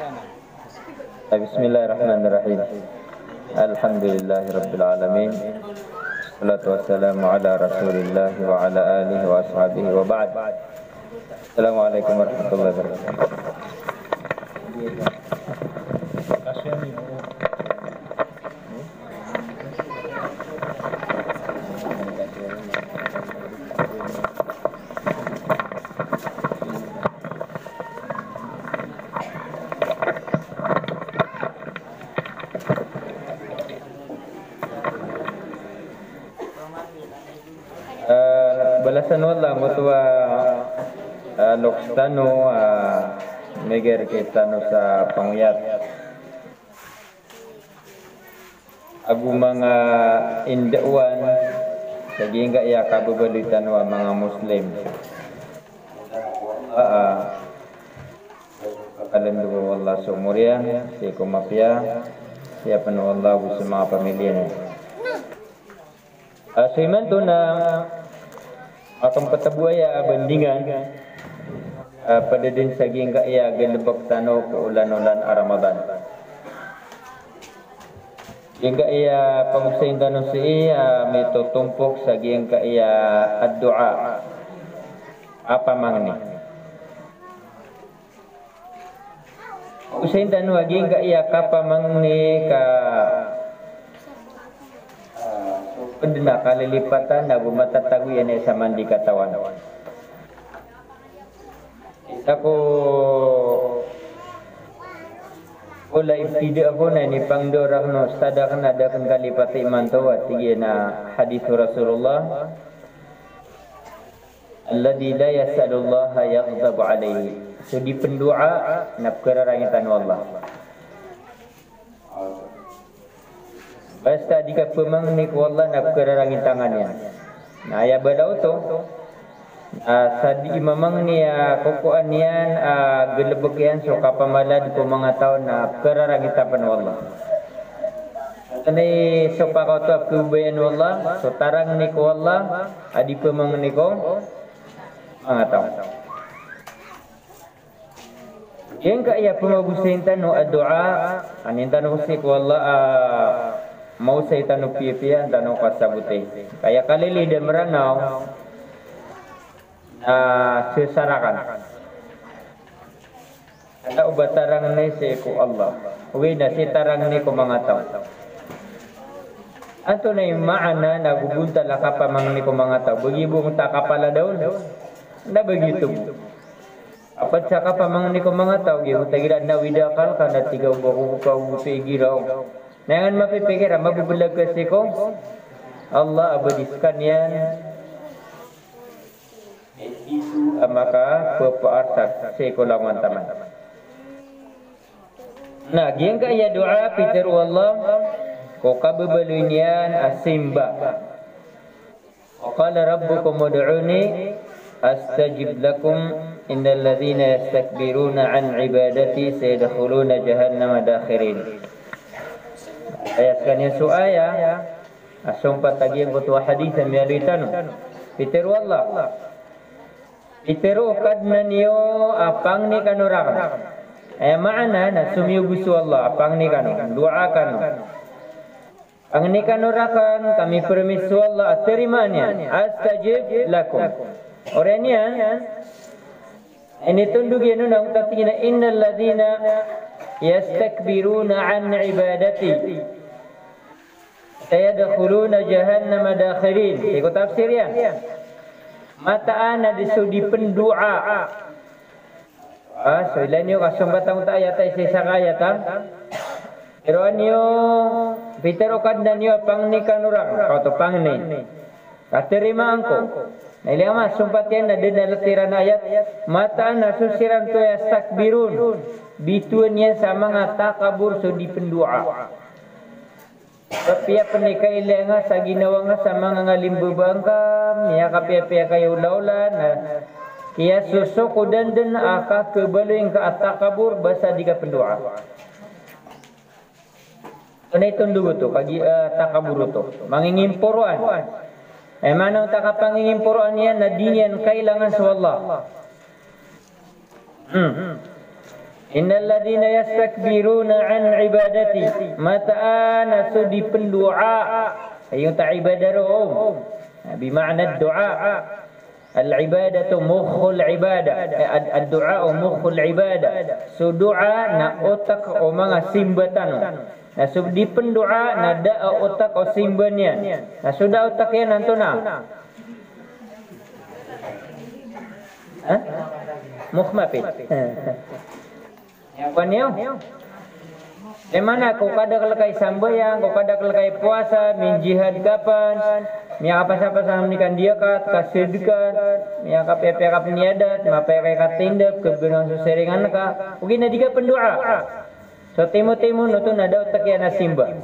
بسم الله الرحمن الرحيم. الحمد لله رب العالمين. والصلاة والسلام على رسول الله وعلى آله وأصحابه وبعد. السلام عليكم ورحمة الله وبركاته. Kita no sa pangyat agu mga indauan sa ginga iya kababalitan wa mga muslim. Uh, uh, kalandu wallah sumurian si kumapya siapa no Allah sa mga pamilya niya Uh, so iman to na pada din sa ginga iya gelebak tano ko ulan-ulan a Ramadan. Ginga iya pamusayin tano si iya may tutumpok sa ginga iya ad-du'a. Apa mangni? Usayin tano ginga iya kapa mangni ka pendena kalilipatan na bumatatago yan sa mandi katawan. Ako Kula ipida ako na ni pangdorah no sadak na dakan kalipat iman to at tiya na hadis Rasulullah alladhi la yas'alullah yaghdab alayhi. So di pendua na peraragitan Allah. Basta di ka pemang ni ku Allah nak kerarangin tangannya. Nah ya badau tu. Uh, sadi mamang ni uh, kukuan niyan uh, gelebek yan so kapamalad ko mga tao na kerarangin tapan Allah. Kani so pa kau tu kubayan Allah so tarang ni ku Allah adi pemang ni ko mga tao. Yang ka iya pemabusin tanu doa anin tanu si ku Allah uh, mau saya tanu pia-pia tanu kasabuti. Kaya kalili dan na sesarakan. Ada ubat tarang ni ku Allah. Uwi na si tarang ni ku mga tao. Ato na yung maana na gubunta la kapamang ni ku mga tao. Bagibong takapala daw. Na begitu. Apat sa kapamang ni ku mga tao. Gihong tagira na widakal ka na tigaw baku ka ubuti giraw. Jangan mapipikir mabubulag kasi ko Allah abadiskan yan maka pepaarsak sekolawan taman. Nah, giang ka ya doa Peter Allah ko kababalian asimba. Qala rabbukum ud'uni astajib lakum innal ladhina yastakbiruna an ibadati sayadkhuluna jahannama dakhirin. Ayat kanya suaya asong patagian ko tuwa hadith ang miyaloy tanong. Peter wallah. Peter kadna niyo apang ni kanurakan. Ay maana na sumiyo gusto Allah apang ni kanu. Dua kanu. Ang ni kanurakan kami permisu Allah terima niya. Astajib lakum. Orang niya ini tunduk ya nuna utatina innal ladina yastakbiruna an ibadati sayadkhuluna jahannam dakhirin ikut tafsir ya mata ana disudi pendua ah so ilan yo kasong batang ta ayat ay sa ayat ha pero anyo pitero kadna niyo pang ni kanurang kato pang ni. Katerima angko Naila mas sumpat yan na din nalatiran ayat. Mata na susiran to yastakbirun bituan yan sa mga takabur so di pendua Kapia penikah ilenga sa ginawa nga sa mga ngalimbubang ka, miya kapia-pia kayo laulan, kaya susukudan din aka kebaloy ka atakabur basa di ka pendua. Ano itong dugo to, kagi uh, takaburo to, mangingimpuruan. Eh manang takapangingimpuruan yan na di yan kailangan sa Allah. Hmm. Innalladzina yastakbiruna an ibadati mata'ana sudi pendoa ayun ta'ibadarum bima'na doa Al-ibadatu mukhul ibadah. Eh, ad-du'a mukhul ibadah. So doa na otak o mga simbatano Na so di pendoa na da'a otak o simbanya nah, Na so da otak yan nanto na? Mukhmapit niyo Di mana kau kada kelakai sambayang, kau kada kelakai puasa, min jihad kapan, mi apa siapa sama nikan dia kat, kasedkan, mi apa pepe kap niadat, ma pepe kat tindak, kebenaran seseringan ka, mungkin adiga pendoa. So temu temu nutun ada otak ya nasimba.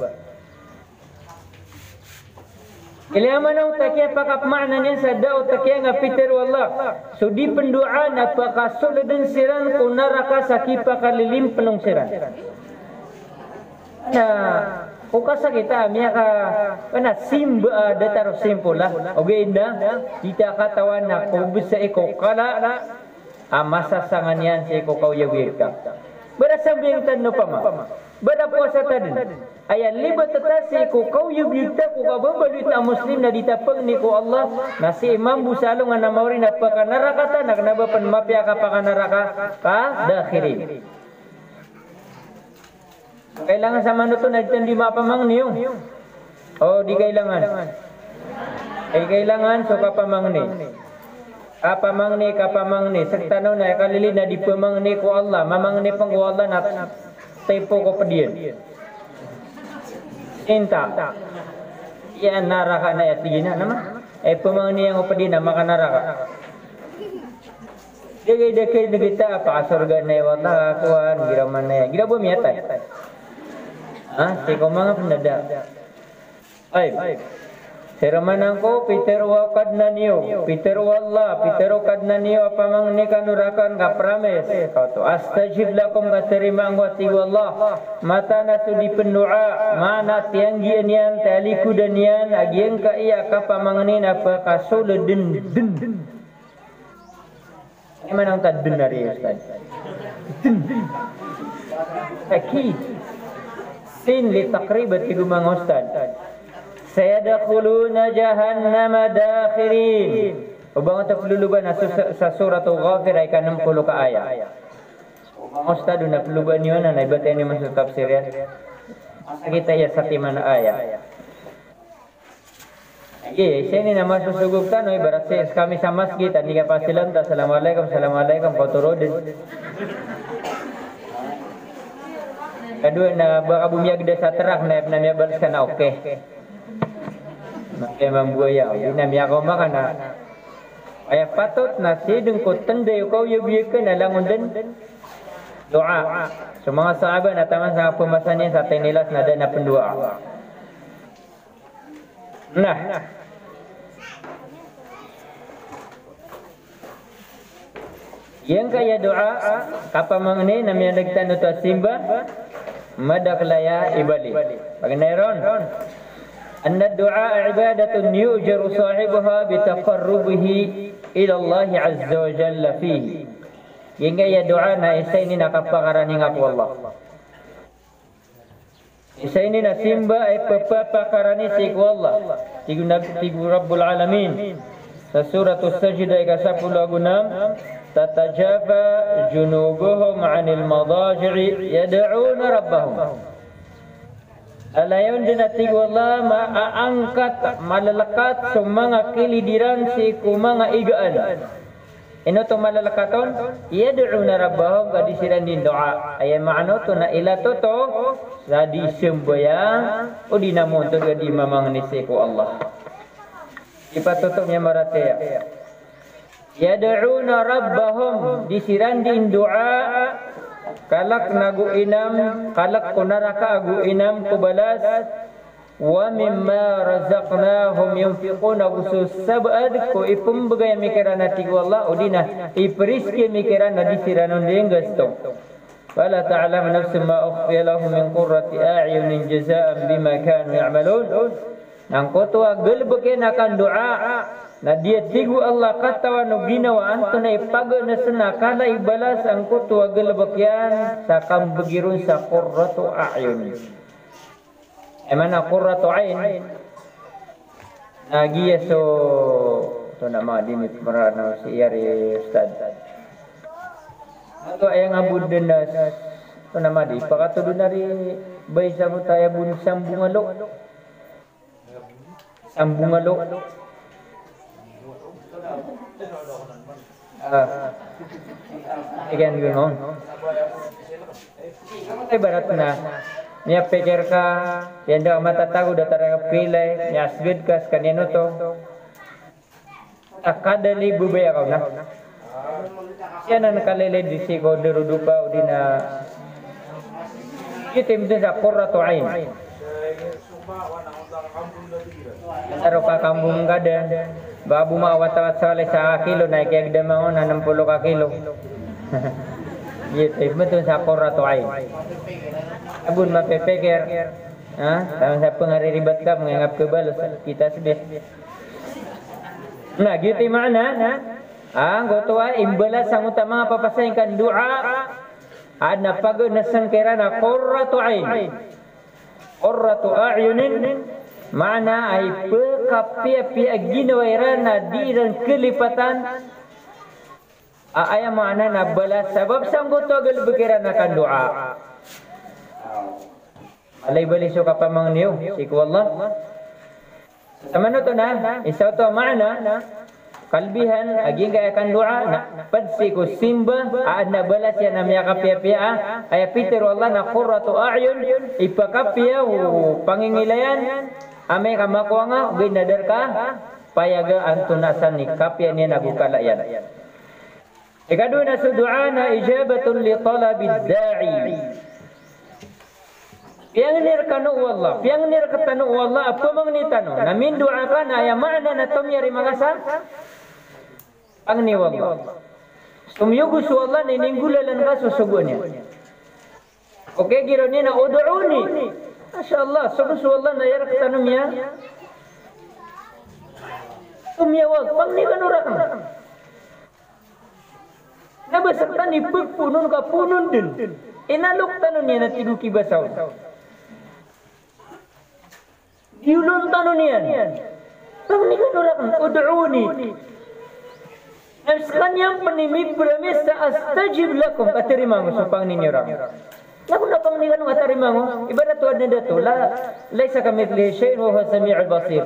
Kaya mana utak ya pakap makna niya sa da utak ya nga Peter wallah. So di pendoa na pakasulad din siran kung naraka sa kipa kalilim penong siran. na ukasa kita miya ka kana simba uh, dataro simple lah okay inda kita katawan na kubis sa iko kala na amasasangan yan sa iko kauyawir ka Bada sabi tanno pa ma. Bada puasa tadin. Ayan libat tatasi ko kau yubita ko kababalit ang muslim na ditapang ni ko Allah na si Imam Busalo nga namawri na pagkanarakata na kanabapan mapya ka pagkanaraka ka dakhirin. Kailangan sa manuto na dyan di mapamang niyo. O di kailangan. Ay kailangan so kapamangni. Kapamangni, kapamangni. Saktanaw na kalili na di pamangni ko Allah. Mamangni pang ko Allah na tepo ko padiyan. Inta. Yan naraka na at na naman. Eh pamangni yang upadiyan na makanaraka. Dagay-dagay na kita, pakasurga na yung wala, kuhan, giraman na yan. Gira bumiyatay. Ha? Tiko mga penada. Ay. Siraman ko, Peter wa kad na niyo. Peter wala, Peter kad na niyo apa mang ni kanurakan ka promise. Kau tu astajib lakum ka terima ang wati wallah. Mata na tu di pendua, mana tiang gian yan, tali kudan yan, agian ka iya ka pamangnin apa ka solo din din. Ini mana ang tadun na rin, Ustaz? Din. Akid. sin li taqribat tigu mga ustad. Sayadakhuluna jahannama dakhirin. Ubang ito peluluban na sa suratul ghafir ay kanang pulo ka aya. Mga ustad na peluluban yun na naibatay ni masuk tafsir yan. Kita ya sa timan aya. Iya, saya ini nama susuguk tan, ibarat saya kami sama masjid, tadi kapa silam, assalamualaikum, assalamualaikum, kau turun. Kedua na baka bumiyag da sa terak na na miya balas ka na okay. Makaya mambuaya. Di na miya ko maka na ay patut na sideng ko tanda kau yubiya ka na langon din doa. So mga sahabat na taman sa pemasan niya sa tinilas na na pendua. Nah, Yang kaya doa kapag mangne na miya nagtano to simba madaklaya ibali. Pagneron. أن الدعاء عبادة يؤجر صاحبها بتقربه إلى الله عز وجل فيه. ينجا يا دعاء نا إسيني نكبغران الله والله. إسيني نسيمبا إبقى بقراني سيك والله. رب العالمين. سورة السجدة إكساب الله تتجافى جنوبهم عن المضاجع يدعون ربهم. Alayon din natin wala maaangkat, malalakat sa mga kilidiran si kumanga igaan. Ino to malalakaton? Yad'u na rabbahum kadisiran din doa. Ayan maano to na ila to to sa di o di to di mamang ni ko Allah. Ipatutok niya maratea. Yad'una rabbahum disirandin doa kalak nagu inam kalak kunaraka agu inam kubalas. Wa mimma razaqnahum yunfiquna khusus. Sabad ko ipum bagay mikirana ti wallah udina ipriski mikirana disiranon dengasto wala ta'lam nafsun ma ukhfiya lahum min qurrati a'yunin jazaa'an bima kanu ya'malun. Nang ko to agal akan doa Na dia tigu Allah kata wa no ginawa anto na ipaga na sana kala ibalas ang kutu wa galabakyan sa kambagirun sa qurratu a'yun. E mana qurratu a'yun? Nagiya so to na mga dinit marana si Iyari Ustad. Ato ay nga budenas to na madi pakatudo na ri bay sa mo tayo bun sambungalo. Sambungalo. Ah. Again, going on. Barat na. Niya pikir ka, yan daw matatago da tara pilay, niya asgid ka sa kanino to. Akadali bubaya ka na. Siya na nakalilid di si ko dirudupa o di na itim din sa kurratu ain. Taro ka kambung gada. Babu ma watawat sale sa kilo na kaya damang na 60 ka kilo. Gitu, betul sa kurratu ain. Abun mapepekir. Ha? Tama sa pengariribat ka, menganggap kebalos kita sedih. Nah, gitu makna. Ah, gotoa imbalas ang utama nga papasahin kan doa. Ad na pag nasangkira na qurratu ain. Qurratu a'yunin Mana ay pekapia-pia ginawaira na di dan kelipatan Ayah makna na balas sebab sanggup tu agal berkira nak doa. Alay bali so kapamang niyo, siku Allah. Sama na to na, isa to makna kalbihan aging kaya kan doa na padsi ko simba aad na balas yan na miya kapia pia ay Peter Allah na qurratu a'yun ipakapia pangingilayan ame kamakuha nga binadar ka payaga antunasan ni kapia niya nagukalayan Ikadua na sa doa na ijabatun li talabi da'i Piang nir kanu wallah, piang nir katanu wallah apa mang ni tanu. Namin doa ka na ya mana na tom yari magasa. Ang ni wallah. Sumyugu su wallah ni ninggulalan ka susugunya. Okay giro ni na ud'uni. Masya Allah, sugu su wallah na yar katanu miya. Tumya wal, pang ni kanu rakam. Nabasak ni punun ka punun din. Inalok tanu niya na tiduki basaw. Yulun tanun yan. Pag ni kanurak, ud'uni. Sekarang yang penimi premis sa astajib lakum katerima mo sa pang ninyo ram. Kanong katerima mo, ibarat tuwad na dato, la, laysa kami shayin wa huwa sami'ul basir.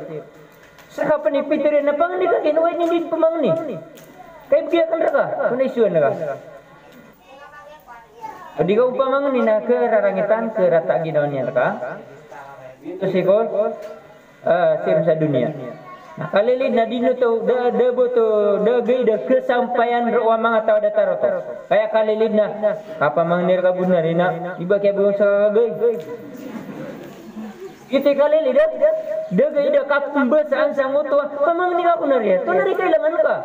Saka panipitirin na pang ni ka, kinuway ni din pamang ni. Kaya biya kan raka, kung isyuan na ka. Di ka upamang ni na kerarangitan, kerata ginawa niya ka. Itu sikol uh, sim sa dunia. Nah, kalilid na dino to da da boto da gay da kesampaian ruwa mga tao da taro to. Kaya kalilid na kapamangner ka bunar na iba kaya buong sa gay. Ite kalilid da da gay da kapembesaan sa mutu pamang ni ka kunar ya. To nari kailangan ka.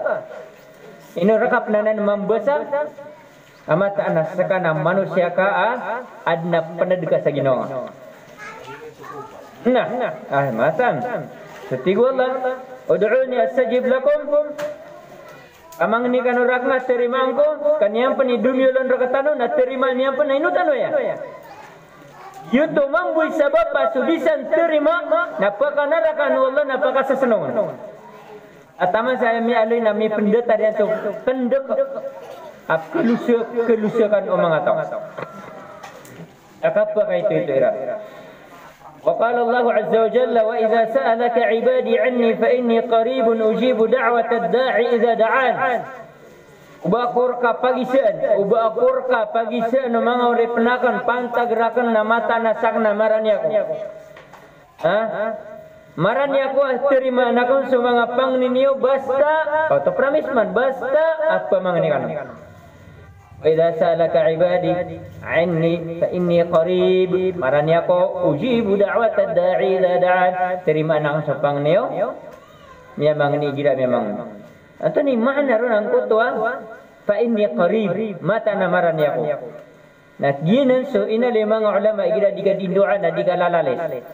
Ino rakap na nan mambesa amat anas sakana manusia ka adna panadka sa Ginoo. Nah, ah matan. Setigu Allah, ud'uni astajib lakum. Amang ni kan orang nak terima angko, kan yang pani dunia lan rakatano na terima ni yang pani inu tano ya. Yuto mambu sebab pasudisan terima, napaka narakan Allah napaka sesenongan. Atama saya mi alui nami pendeta dia tu pendek ap kelusa kelusakan omang atau. Apa kait itu itu era? وقال الله عز وجل وإذا سألك عبادي عني فإني قريب أجيب دعوة الداعي إذا دعان Ubakur ka pagisan, ubakur ka pagisan no mga uripnakan pantagarakan na mata nasak na maranya ko. Ha? Maranya ko terima na kung sa mga pang ninyo basta, kau to promise man, basta apa mga nikano. وإذا سألك عبادي عني فإني قريب مراني aku أجيب دعوة الداعي إذا دعان terima nang sapang niyo memang ni gira memang atau ni mana ron ang kutua fa inni qarib mata na marani ako na ginan so ina limang ulama gira diga dindoa na diga lalales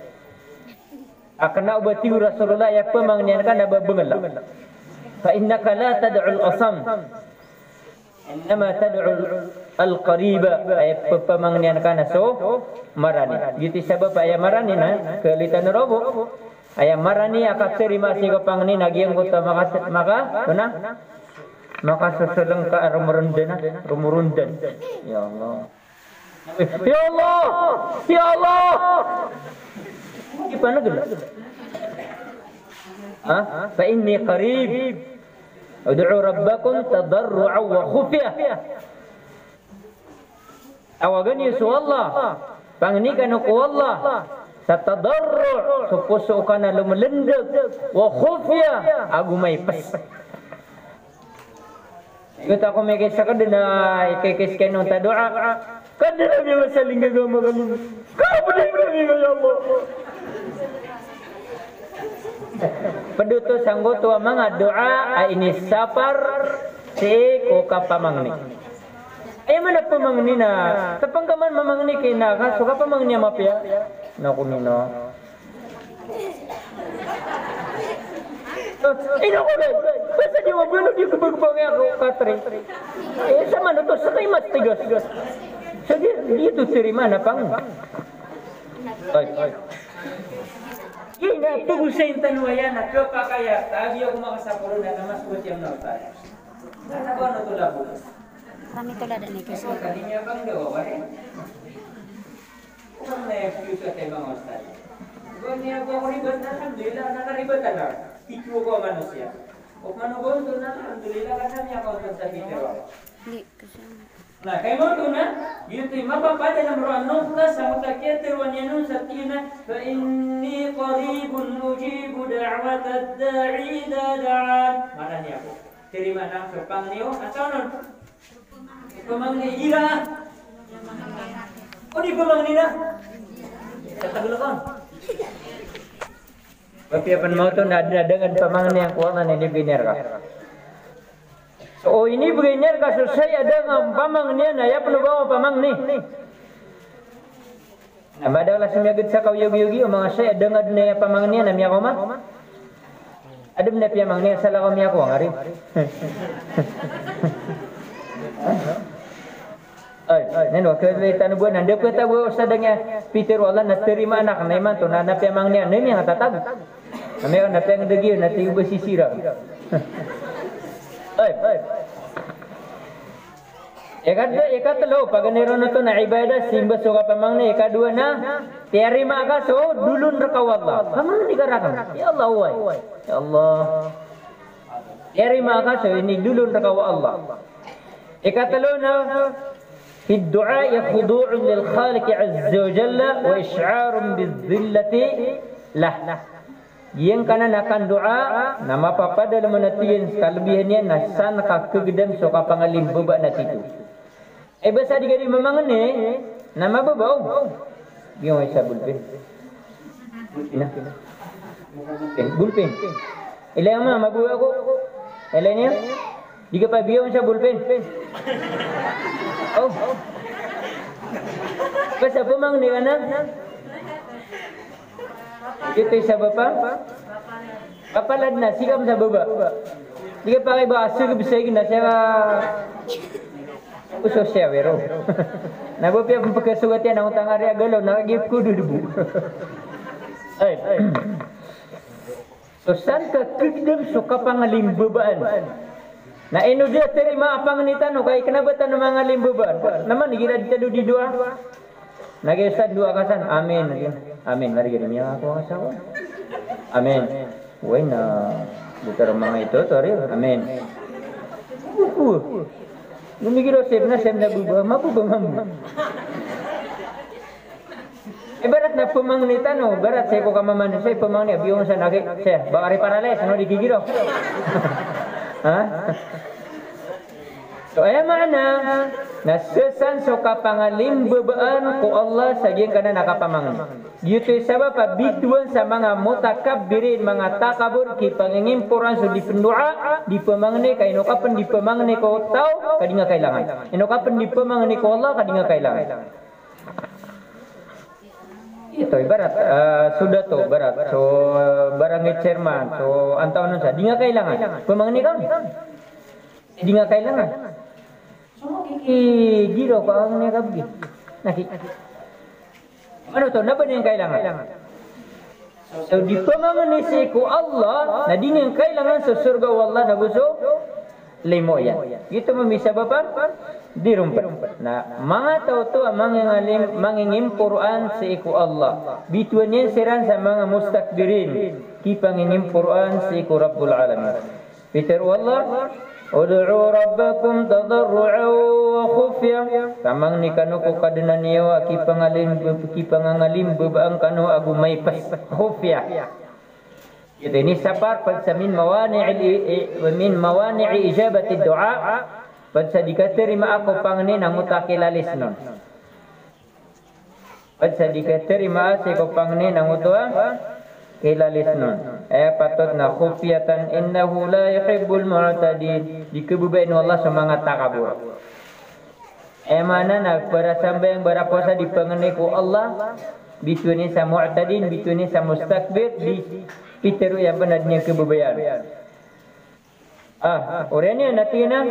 akana ubati rasulullah ya pemang nian kan aba bengela fa innaka la tad'u al-asam Nama tad'ul al-qariba ay pepamangnian kana so marani. Gitu sebab ay marani na kelitan robo. Ay marani aka terima si kapangni nagiang ko maka maka kuna maka seseleng ka rumurundan rumurundan. Ya Allah. Ya Allah. Ya Allah. Gimana gelar? Ah, fa inni qarib. Ud'u rabbakum tadarru'a wa khufiyah. Awagan yesu Allah. Pangnikan ku Allah. Satadarru' supuso kana lumelendeg wa khufiyah agumay pes. Kita ko may kaysa ka din ay kikis kayo nung tadu'a. Kada na may masaling gagamagalun. Kada. Pedutu sanggo tua manga doa ini sapar si ko kapamangni. Ay mana pamangni na tapangkaman mamangni kina ka suka pamangni mapya na kumino. Ino ko na. Basta di mo bilo di kubagbang ako katri. Eh sama no to sa kay mas tigas. Sige, dito terima na pang. Ay, ay. Ina tubusin tanwaya na kyo pakaya tabi ako makasapuro na namas ko siyam na utay. Ano ba na tula po? Kami tulad ni kasi. Kasi kalinya bang dawa ba rin? Kung na tayo mga utay. Kung niya ako ribat na alhamdulillah nakaribatan na. Kichu ko manusia. O manugon to na alhamdulillah niya ako sa kitero. Hindi nukta sa mutakya teruan yan nun sa tina, fa inni qaribun ujibu da'wat ad-da'i da da'an. Mana niya po? Terima na sa pangniyo. At ano nun? Pamangni ira. O di pamangni na? Sa tagulakon. Papiapan mo to na dengan pamangni ang kuwanan ni Biner ka. So ini begini kasus saya dengan pamang ni na ya penuh bawa pamang ni. Nama ada lah semia gede sakau yogi yogi omang saya dengan dunia pamang ni na miya koma. Ada benda pamang ni salah kau miya ko ngari. Ay, neno kaya tanu buan anda ko tawo sa danya Peter wala na terima anak na iman to na na pamang ni na miya tatag. Namanya na pang degi na tiyo එකත් එකත් ලෝ පගනේරොනතු නයිබයිද සිම්බ සෝග පමංන එක දුවන තේරිමාක සෝ දුලුන් රකවල්ලා පමං නිකරකම ය අල්ලාහ් වයි ය අල්ලාහ් තේරිමාක සෝ ඉනි දුලුන් රකව අල්ලාහ් එකත් ලෝන في الدعاء خضوع للخالق عز وجل وإشعار بالذلة له yang kana nakan doa nama papa dalam menatian kelebihannya nasan ka kegedem soka pangalim bebak natitu eh basa digadi memang ne nama bebau biar isa bulpen ina eh bulpen ilay ama mabu ako ilay niya Diga pa biyo sa bulpen. Oh. Basta pumang ni kana. Ito sa bapa. Kapalad na sikam sa baba. Di ka pa kay ba asir bisay na siya ka uso siya pero. Nabo pia pagkasugat yan ang utang ari agalo nakagip ko dudubu. Ay. So san ka kigdem so kapangalim babaan. Na ino dia terima apang ni tano kay kanabatan ng mga limbabaan. Naman gira dito di dua. Nagisan dua kasan. Amin. Amin. Mari gini niya ako ang asawa. Amin. Uy na butar mga ito, sorry. Amin. Uh. Lumigiro save na save na buba. Mabubang mo. Eh barat na pumang ni tano, barat saya ko kamaman saya pumang ni abiyon sa nagi. Saya bakari parales no digigiro. ha? So ay mana nasesan so kapangalim bebaan ko Allah saging kana nakapamangan. Gitu sabab bituan sa mga mutakabbirin mga takabur ki pangingimpuran so di pendua di pemangni kay no kapan di pemangni ko tao kadinga kailangan. Ino kapan di pemangni ko Allah kadinga kailangan. Ito ibarat uh, sudah to barat so barangay chairman so antaw nun sa di nga kailangan. Pamangni ka di nga kailangan. So kiki giro pa ang niya kabgi naki ano to na ba niya kailangan so di pamangni si ku Allah na di nga kailangan sa surga wallah na gusto limo yan ito mamisa bapa dirumpet. Nah, mga tao to ang mangingalim, mangingimpuruan Allah. Bituan niya siran sa mga mustakbirin. Kipangingimpuruan sa iku Rabbul Alamin. Peter Allah, Rabbakum tadarru'aw wa khufya. Tamang ni kanu ko kadana niya kipangalim kipangangalim bebaang kanu agu may pas khufya. Jadi ini sapar pag sa min mawani'i min mawani'i ijabati du'a. Pag sa di ka terima ako pangni nang utakilalis nun. Pag sa di ka terima si ko pangni nang utua kilalis nun. Eh patut na khufiyatan innahu la yuhibbul mu'tadin. Di kebubain Allah semangat takabur. Eh mana nak para sampai yang berpuasa di pangni ku Allah bituni sa mu'tadin bituni sa mustakbir di piteru yang benarnya kebubayan. Ah, orangnya natina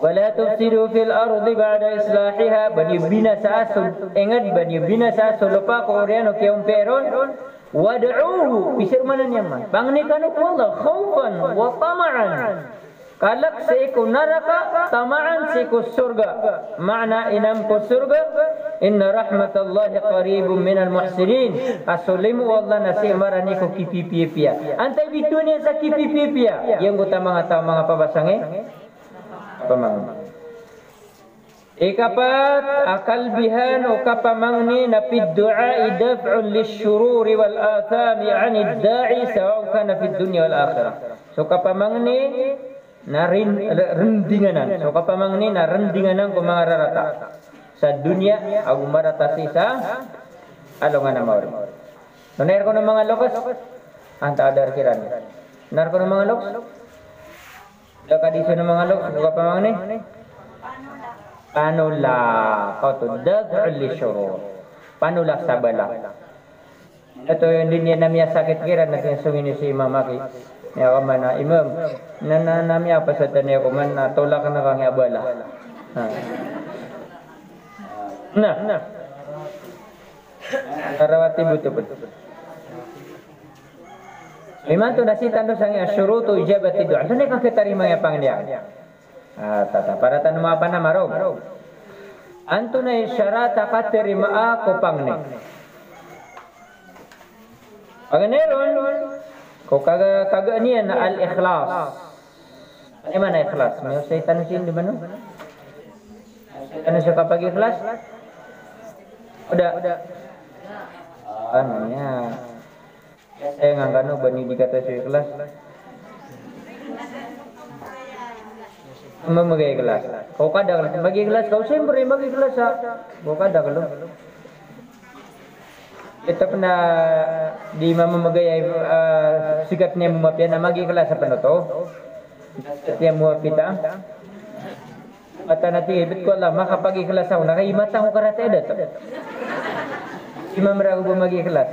ولا تفسدوا في الأرض بعد إصلاحها بني بنا ساسل إنgat بني بنا ساسل lupa Koreano kiong peron wad'uhu. Bisir mana nyaman pangnikan ko Allah khaufan wa tama'an. Kalak sa iku naraka tama'an sa iku surga. Makna inam ko surga. Inna rahmatallahi qaribun minal muhsinin. Asulimu Allah nasi marani ko kipipipia. Antay bitunya sa kipipipia. Yang utama nga tama nga pabasange pamang. Ikapat akal bihan o kapamangni na piddu'a idaf'un lisyururi wal athami anid da'i sawaw ka na dunya wal akhirah. So kapamangni na rin, rendinganan. So kapamangni na rendinganan ko mga. Sa dunya, ang marata si sa alongan na maori. Nunair ko ng mga lokas, anta adar kiran. Nar ko ng mga lokas, Dah kadi sana mengaluk apa pamang ni? Panula kau tu daf'ul li syurur. Panula sabala. Ito yung din yan namya sakit kira na tinsungin ni si Imam Aki. Ya kaman na imam. Na na namya pa sa tanya ko man na tolak na kang abala. Ha. Nah, nah. Karawati buto buto. Iman tu nasi tandu sangi asyurutu ijabati doa. Itu ni kan keterima ya pang dia. Ah, tata para tanu apa nama rom? Antu na syarat tak terima aku pang ni. Paganeron, ko kaga kaga ni na al ikhlas. Ini mana ikhlas? Mau saya tanya sini di mana? Tanya siapa pagi ikhlas? Udah. Ah, namanya. Eh ngangkano bani dikata si ikhlas. Memagai ikhlas. Kau kada kelas. Bagi ikhlas kau sembri bagi ikhlas sa. Kau kada kalau. Kita pernah di mama magay uh, sikat niya mumapya na magi ikhlas sa panoto. Sikat niya kita. At nanti ibit ko alam, makapag ikhlas ako, nakaimatang ko karate edat. Imam ragu bumagi ikhlas.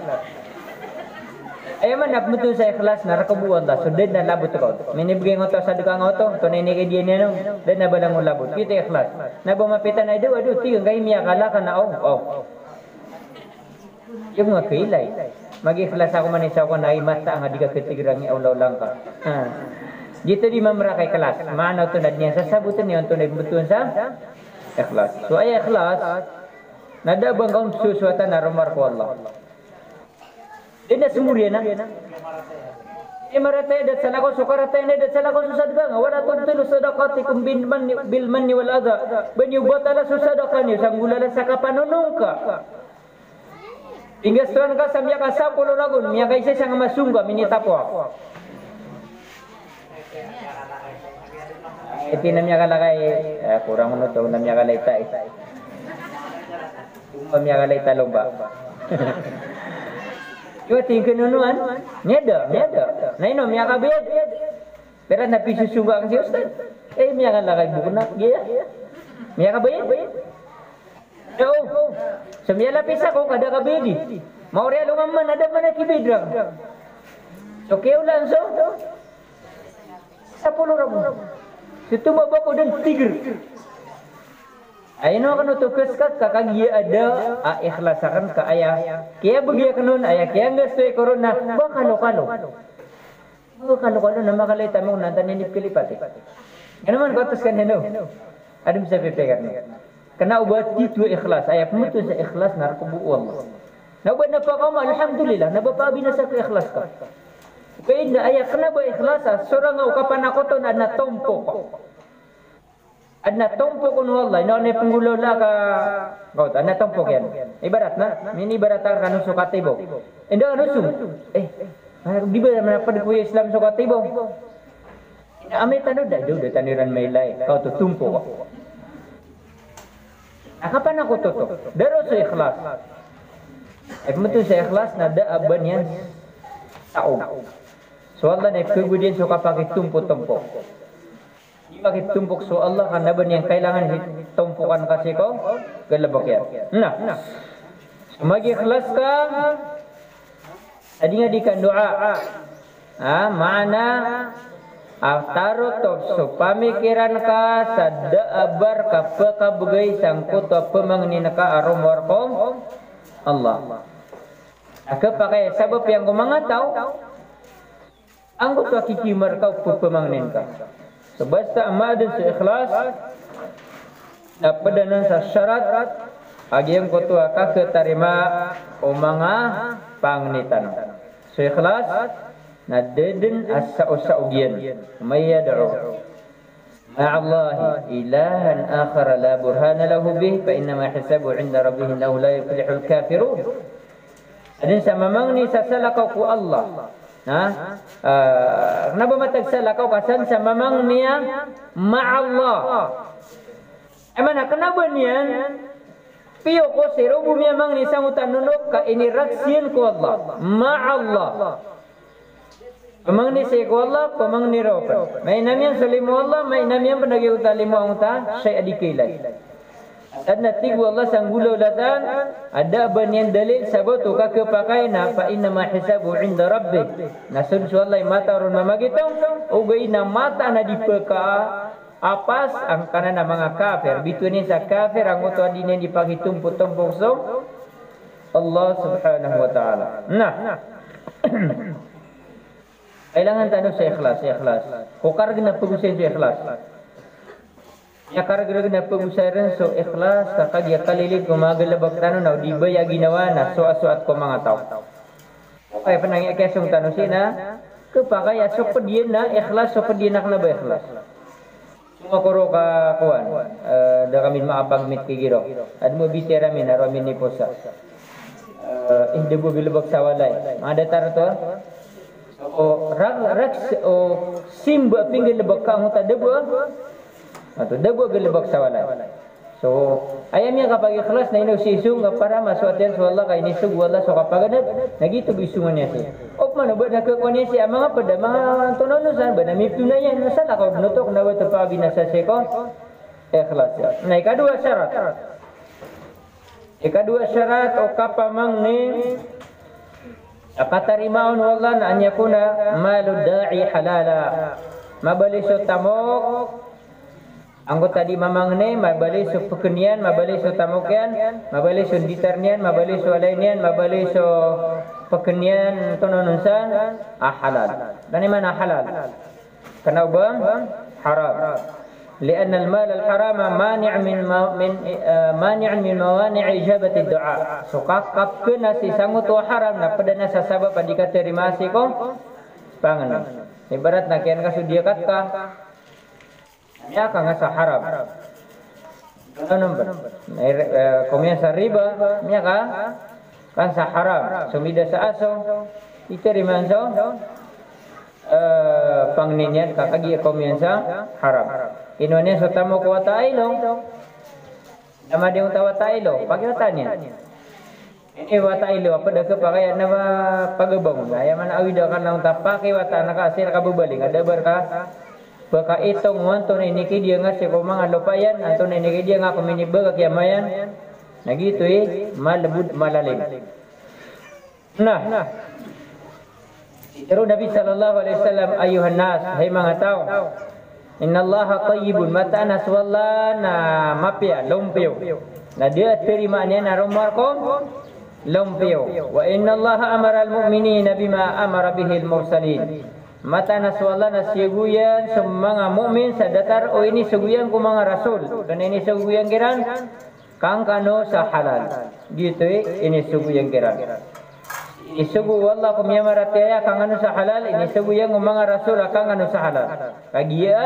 Ay man nagmuto sa ikhlas na rakabuan ta. So dead na labot ko. Minibigay ngo to sa duka ngo to. To ni kay diyan no. Dead na balang labot. Kita ikhlas. Na bumapitan ay do adu ti ngay miya kala ka na oh. Oh. Yung mga kailay. Mag-ikhlas ako man isa ko na imata nga di ka kitigrang ulaw lang. Dito di mamra kay kelas. Mana to nad niya sa sabutan niya to nagbutuan sa ikhlas. So ay ikhlas. Nada bang susuatan na rumar Allah. Ida semuri na. Imarata ida sana ko sukarata ida ida sana ko susadga nga wala tuntul sadaqatikum bin man bil manni wal adha. Ben yubatala susadaqani sanggulala sa kapanunong ka. Hingga setelah ka samya ka sa pulo ragun, miya kay sa nga masungga minita po ako. Iti namya kalakay, eh, kurang ano to, namya kalay tay. Namya kalay tinggal nunuan, nyeda, nyeda. Nah ini miya kabed. Pero napi susuga kasi ustad. Eh miya kan lakay bukunak, iya. Miya kabed. Yo. Sembilan lapis ako kada kabedi. Lu man ada mana kibidra. So kaya ulan so. Sepuluh ribu. Situ babak dan tiger. Ayno kan tukas kat kakak dia ada a ikhlasakan ka ayah. Kaya begia kanun ayah kaya enggak sesuai corona. Ba kalau kalau. Ba kalau kalau nama kali tamu nanti ini kelipat. Ano man kau tuskan heno. Ada bisa pepekan. Kena ubat itu ikhlas. Ayah pemutus ikhlas narkubu Allah. Nabat napa kamu alhamdulillah. Nabat pa binasa ke ikhlas ka. Kaya ayah kenapa ikhlas? Seorang ukapan aku tu nak tompo Adna tompo kun wallahi no ne penggulo la ka kau ta na tompo yan ibarat na mini ibarat ka kanu sukatibo endo anu sum eh di ba man pa ko Islam sukatibo ame tanu da do taniran may lai kau tu tumpo ko Kapan aku tutup? Daro sa ikhlas. Eh mutu sa ikhlas na da aban yan tao. So Allah na ipagudin so kapag tumpo-tumpo. Bakit tumpok so Allah kan naban yang kailangan tumpukan kasi ko galabak yan. Nah, magi ikhlas ka adi nga di kan doa. Ah, mana Aftaro to so pamikiran ka sa daabar ka pekabugay sangkut to pemangnin ka arom warkom Allah. Aka pakai sebab yang kau mengatau, anggut to kikimar kau pemangnin ka. Sebasta amadun sa ikhlas Napadanan sa syarat? Agi yang kutu aka ketarima O mga pangnitan. Sa ikhlas Nadedin asa-usa ugian. Maya da'u. Ma'allahi ilahan akhara la burhana lahu bih Fa hisabu inda rabbihin lahu la yuflihul kafirun. Adin sa mamang ni sasalakaw ku Allah Ha? Uh, kenapa matagsala kau kasan sa mamang niya ma'allah? Eh mana kenapa niya? Piyo ko si rubu miya mang ni sang utanunok ka ini raksien ko Allah. Ma'allah. Pemang ni si ko Allah, pemang ni ropa. May namiyan salimu Allah, may namiyan panagi utalimu ang uta, syai adikilay. Dan nanti Allah sang gula latan ada banyan dalil sebab tu kak pakai na fa inna ma hisabu inda rabbi. Nasun su Allah mata ron mama gitu. Ugai na mata na dipeka apas ang kana na mga kafir. Bitu ni sa kafir ang uto adine di pagitumpo tumpok so Allah subhanahu wa ta'ala. Nah. Kailangan tayo sa ikhlas, ikhlas. Kukar na pugusin sa ikhlas. Ya na pag-usaran so ikhlas kakag ya kalilit ko magalabak tano na di ba ya ginawa na so asuat ko mga tao. Okay, panang ikesong tano sina kapag ya so padiyan na ikhlas so padiyan na ba ikhlas. Sumakuro ka kuan uh, da kami maapagmit kigiro. Ad mo bisera min na ramin ni posa. Uh, hindi mo bilabak sa walay. Mga datar to. O rag rag o simba pinggil labak ka mo ta atau dago gelebak sawala so ayam yang kapag ikhlas na inaw si isu nga para maswatan sa Allah kay nisug wala so kapag na nagito bisungan niya siya ok man ba nakakuha niya siya mga pada mga tunonusan ba namipto na yan nasa lakaw nutok na wato pa binasa siya ko ikhlas ya. Na ikadua syarat. Ikadua syarat o kapamang ni? Akatarimaon wala na anya kuna malu da'i halala. Mabaliso tamok Anggo tadi mamangne mabali so pekenian mabali so tamukian mabali so ditarnian mabali so alainian mabali so pekenian tononunsan ah halal dan mana halal kena ubang haram لأن المال الحرام مانع من من مانع من موانع إجابة الدعاء سوكا kap kena si sangut wa haram na padana sa sabab adika terima si ko pangan ibarat na kian ka sudia ya. Ano number? Comienza riba, ya ka kan sa haram. Sumida sa aso, iterima so uh, pangninyan kakagi comienza haram. Inunya so tamo ko tailo. Nama dia utawa tailo, pagi tanya. Ini watailo apa dah kepakaian nama pagabang. Ayam mana awida kan nang tapake watana ka asir ka bebaling ada berkah baka itong wanto na iniki dia nga si kumang alupayan anto na iniki dia nga kuminiba kakyamayan Nah gitu eh, malebud malalim. Nah, Terus Nabi sallallahu alaihi wasallam ayuhan nas, hai mga tao. Inna Allah tayyibun mata nas na mapia lumpio. Na dia terima niya na rumar ko lumpio. Wa inna Allah amara al-mu'minina bima amara bihi al-mursalin. Mata nas na siguyan sa mga mu'min sa datar o ini siguyan ko mga rasul. Dan ini siguyan kiran kang kano sa halal. Gitu eh, ini siguyan kiran. isugu wallah kum yamara tiaya kang anu sa halal ini sugu yang mga rasul kang anu sa halal kagia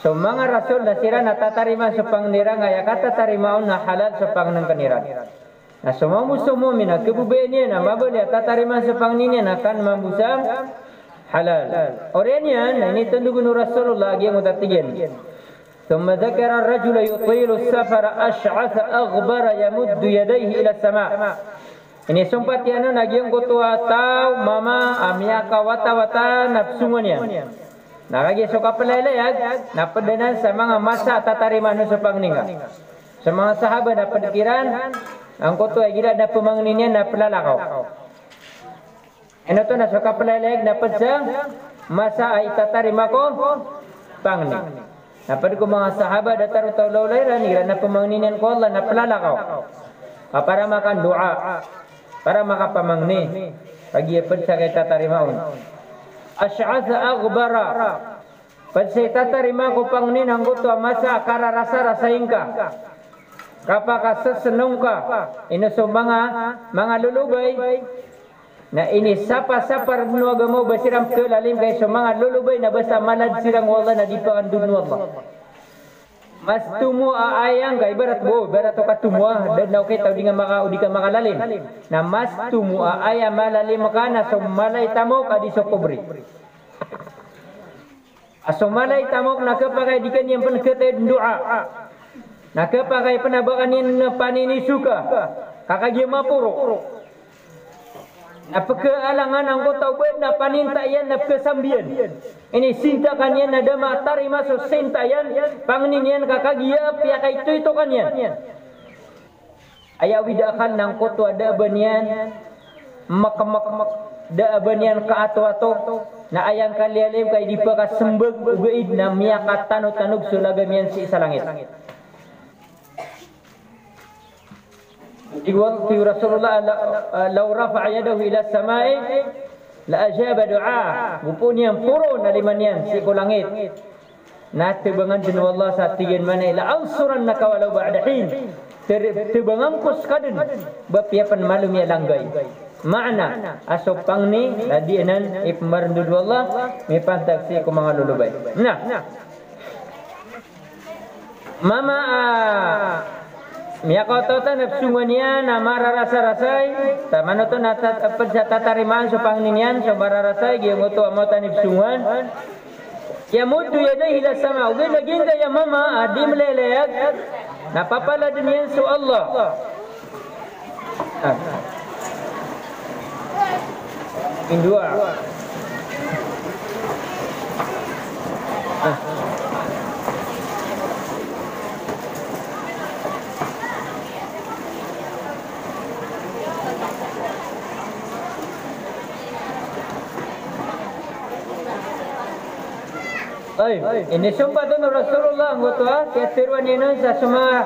so mga rasul na sira na tatarima sa pangnira nga ya kata tarimaon na halal sa pangnang kanira na so mamuso mo mina kebubayan niya na mabali tatarima sa pangninya na kan mambusa halal orang yan ini tundugun rasulullah yang mutatigyan ثم ذكر الرجل يطيل السفر أشعث أغبر يمد يديه إلى السماء ini sempat yana nagyang kutua tau mama amiaka wata wata napsungannya. Nah lagi suka pelayag na padanan sa mga masa tatarima no sa pangninga. Sa mga sahabat na pagkiran ang kutua gila na pumangninya na Ano to na suka pelayag na padsa masa ay tatarima ko pangning. Napad ko mga sahabat datar utaw lawlayran ira na pumangninya ko Allah na pelalakaw. Para makan doa? Para makapamangni pagi pun sa kay tatarimaon asy'atha aghbara. Pag sa tatarima ko pangni nang gusto masa kara rasa rasain ka kapag sasenong ka ino so mga mga lulubay na ini sapa sapa nuaga mo basiram kelalim kay so mga lulubay na basta malad sirang wala na di pa andun Allah. Mas tumu ayang ga ibarat bo ibarat to katumwa dan daw kay taw di nga maka udi ka makalalim na mas tumu aya malalim ka na so malay tamok adi so kubri aso malay tamok na kapagay di kaniyang panakatay doa. Na kapagay panabakan yan panini suka. Kakagya mapuro Napakaalangan ang kota buat na panintayan na kesambian. Ini sinta kanyan na dama tarima so sintayan pangninyan kakagia pia kay itu itu kanyan. Aya widakan nang kota ada banyan mak mak mak da banyan ka ato ato na ayang kalialim kay di pa ka sembeg ugaid na miya ka tanot tanog sulagamian si isa langit. في رسول الله لو رفع يده إلى السماء لأجاب دعاء Mupun yang turun dari manian si langit. Na tebangan din Allah sa tiyan man ila ansuran naka walau ba'da hin. Tebangan ko skadin bapiapan malum ya langgay. Makna asopang ni ladianan ipmarndu Allah may pantaksi ko mga lulubay. Nah. Mama Mia koto ta napsungania na mararasa-rasay tamano to natat apad sa tatariman so pangninian so mararasay giyo to amota nipsungan yamudu yadayhi ila sama ugi laginda ya mama adim leleyak napapala din yan so Allah ah. Indua ah. Ay, ini sumpah tu Rasulullah ketiruan ini sa semua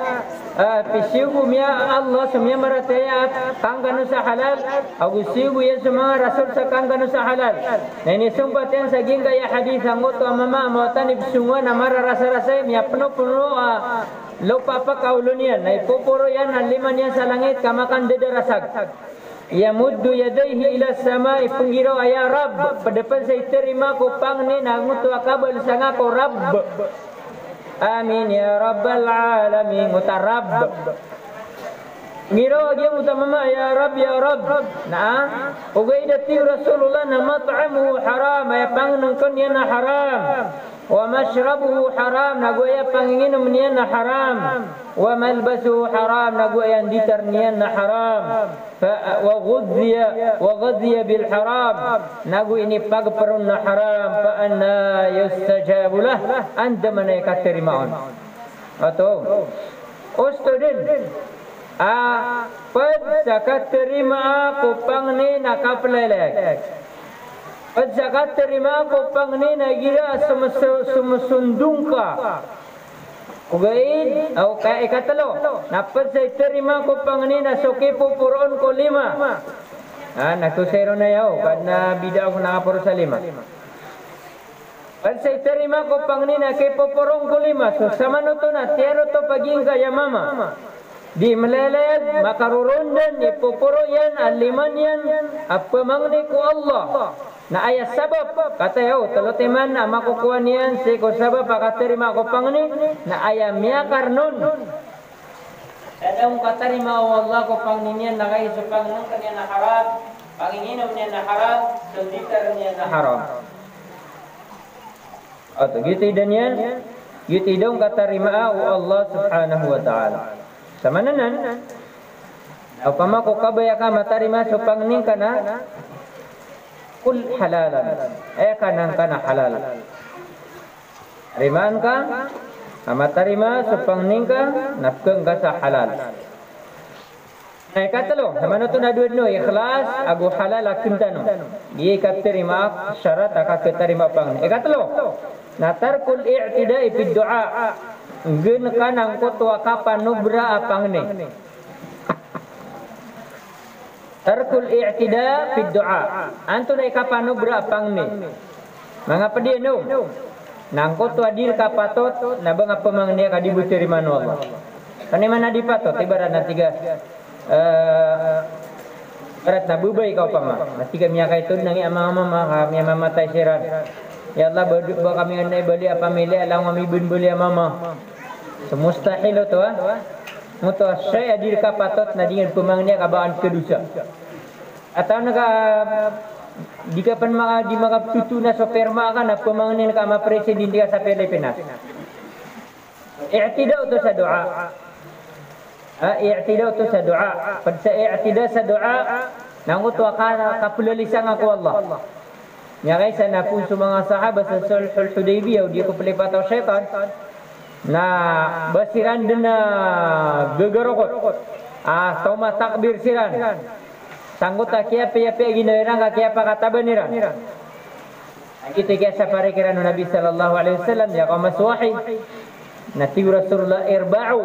pisiu mia Allah semua merataya kangga nusa halal aku siu ya semua Rasul sa kangga nusa halal. Nah yang saging kaya hadis ngutwa mama mawatan ibsungwa namara rasa-rasa mia penuh penuh lupa apa kaulunian. Nah ipupuro yan liman yan sa langit kamakan dede rasak. Yamuddu yadayhi ila samai penggiro ya rab pedepan saya terima ko pangni nangutu akabal sanga ko rab amin ya rabbal alamin mutarab Ngiro dia utama ya Rab ya Rab. Nah, ugaida ti Rasulullah na mat'amuhu haram ya pangnung kon yan haram. ومشربه حرام نقويا بانجين منين حرام. وملبسه حرام نقويا ديتر نين حرام. وغذي وغذي بالحرام نقول إني برن حرام. فأنا يستجاب له أنت من يكتر معون أتو. أستدل. آه قد سكتر معك نقفل كفللك zakat terima aku pang ni nagira sumusundung ka. Ugaid, au kaya ikatalo. Napad sa terima ko pang ni nasuki po puron ko lima. Ah, nakusero na yaw, kad na bida ako nakapuro sa lima. Pad sa terima ko pang ni na kay popurong ko lima. So sama no to na, tiyero to paging kaya mama. Di meleled makarurundan ni yan aliman yan apa mangni ku Allah na ayat sabab kata yo teloteman na makukuha niyan si ko sabab pakaterima ko pangni na ayam ya karnun. Dadang katarima Allah ko pangni niyan na kayo sa pangnon kanya na haram. Panginginom niya na haram sunditar niya na haram. Atau gitu dan yan gitu dong katarima Allah subhanahu wa ta'ala. Sama nanan upama ko kabaya ka matarima so pangning kana kul halalan eh kanang kana halal riman ka amatarima so pangning ka napkeng ka sa halal Nah, katalo, sama no na duod no, ikhlas, agu halal akin tano. Gi katerima syarat aka keterima pang. Eh katalo, natar kul i'tida'i fi du'a. Gen kanang ko tua kapan nubra apang ni. Tarkul i'tida fi du'a. Antu dai kapan nubra apang ni. Mga pedi no. Nang ko tua dir kapatot na bang apa mang ni kadi buteri manu Allah. Kani mana dipatot ibarat na tiga eh Berat na bubay kau pama. Mesti kami akan itu nangi ama ama kami ama mata siran. Ya Allah berduk kami andai beli apa milik alam kami bin beli mama. Semustahil itu ah. Saya adir ka patot na dengan pemangnya kabaan kedusa. Atau naga di kapan mga di mga tutu na soperma ka na pemangnya ka ma presiden dia sampai le penas. I'tida itu sa doa. Ah, i'tida itu sa doa. Pada sa i'tida sa doa nang utu ka kapulalisan ako Allah. Ya guys, na pun mga sahabat sa sulhul Hudaybiyah dia ko pelipataw syaitan. Na basiran dina gegerokot ah toma takbir siran. Sanggut akia pe pe ginairang akia pa kata beniran. Kita kaya safari kira Nabi sallallahu alaihi wasallam ya kaum maswahi nati Rasulullah irba'u.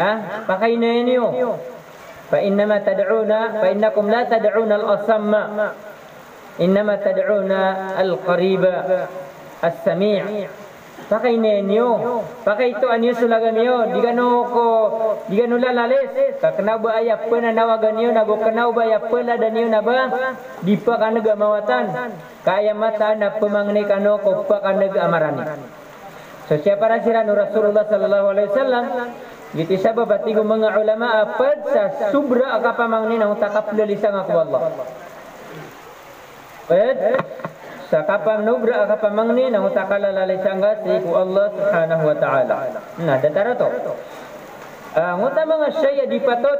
Ah pakai ini yo fa innama tad'una fa innakum la tad'una al-asamma. Innama tad'una al-qariba as-sami' pakai nenyo pakai itu anyo sulagan yo digano ko digano lalales ka kena ba ayap pena nawagan yo nago kena ba ayap pela dan yo naba dipa kanaga mawatan kaya mata na pemangne kano ko pa kanaga amarani so siapa rasiran Rasulullah sallallahu alaihi wasallam. Gitu sabab batigo mga ulama apad sa subra akapamangni nang takap lisang aku Allah. Ped sa kapam nubra kapamang ni nang utakala lalisanga si Allah subhanahu wa ta'ala. Nah, datara to. Ah, nguta mga syaya dipatot.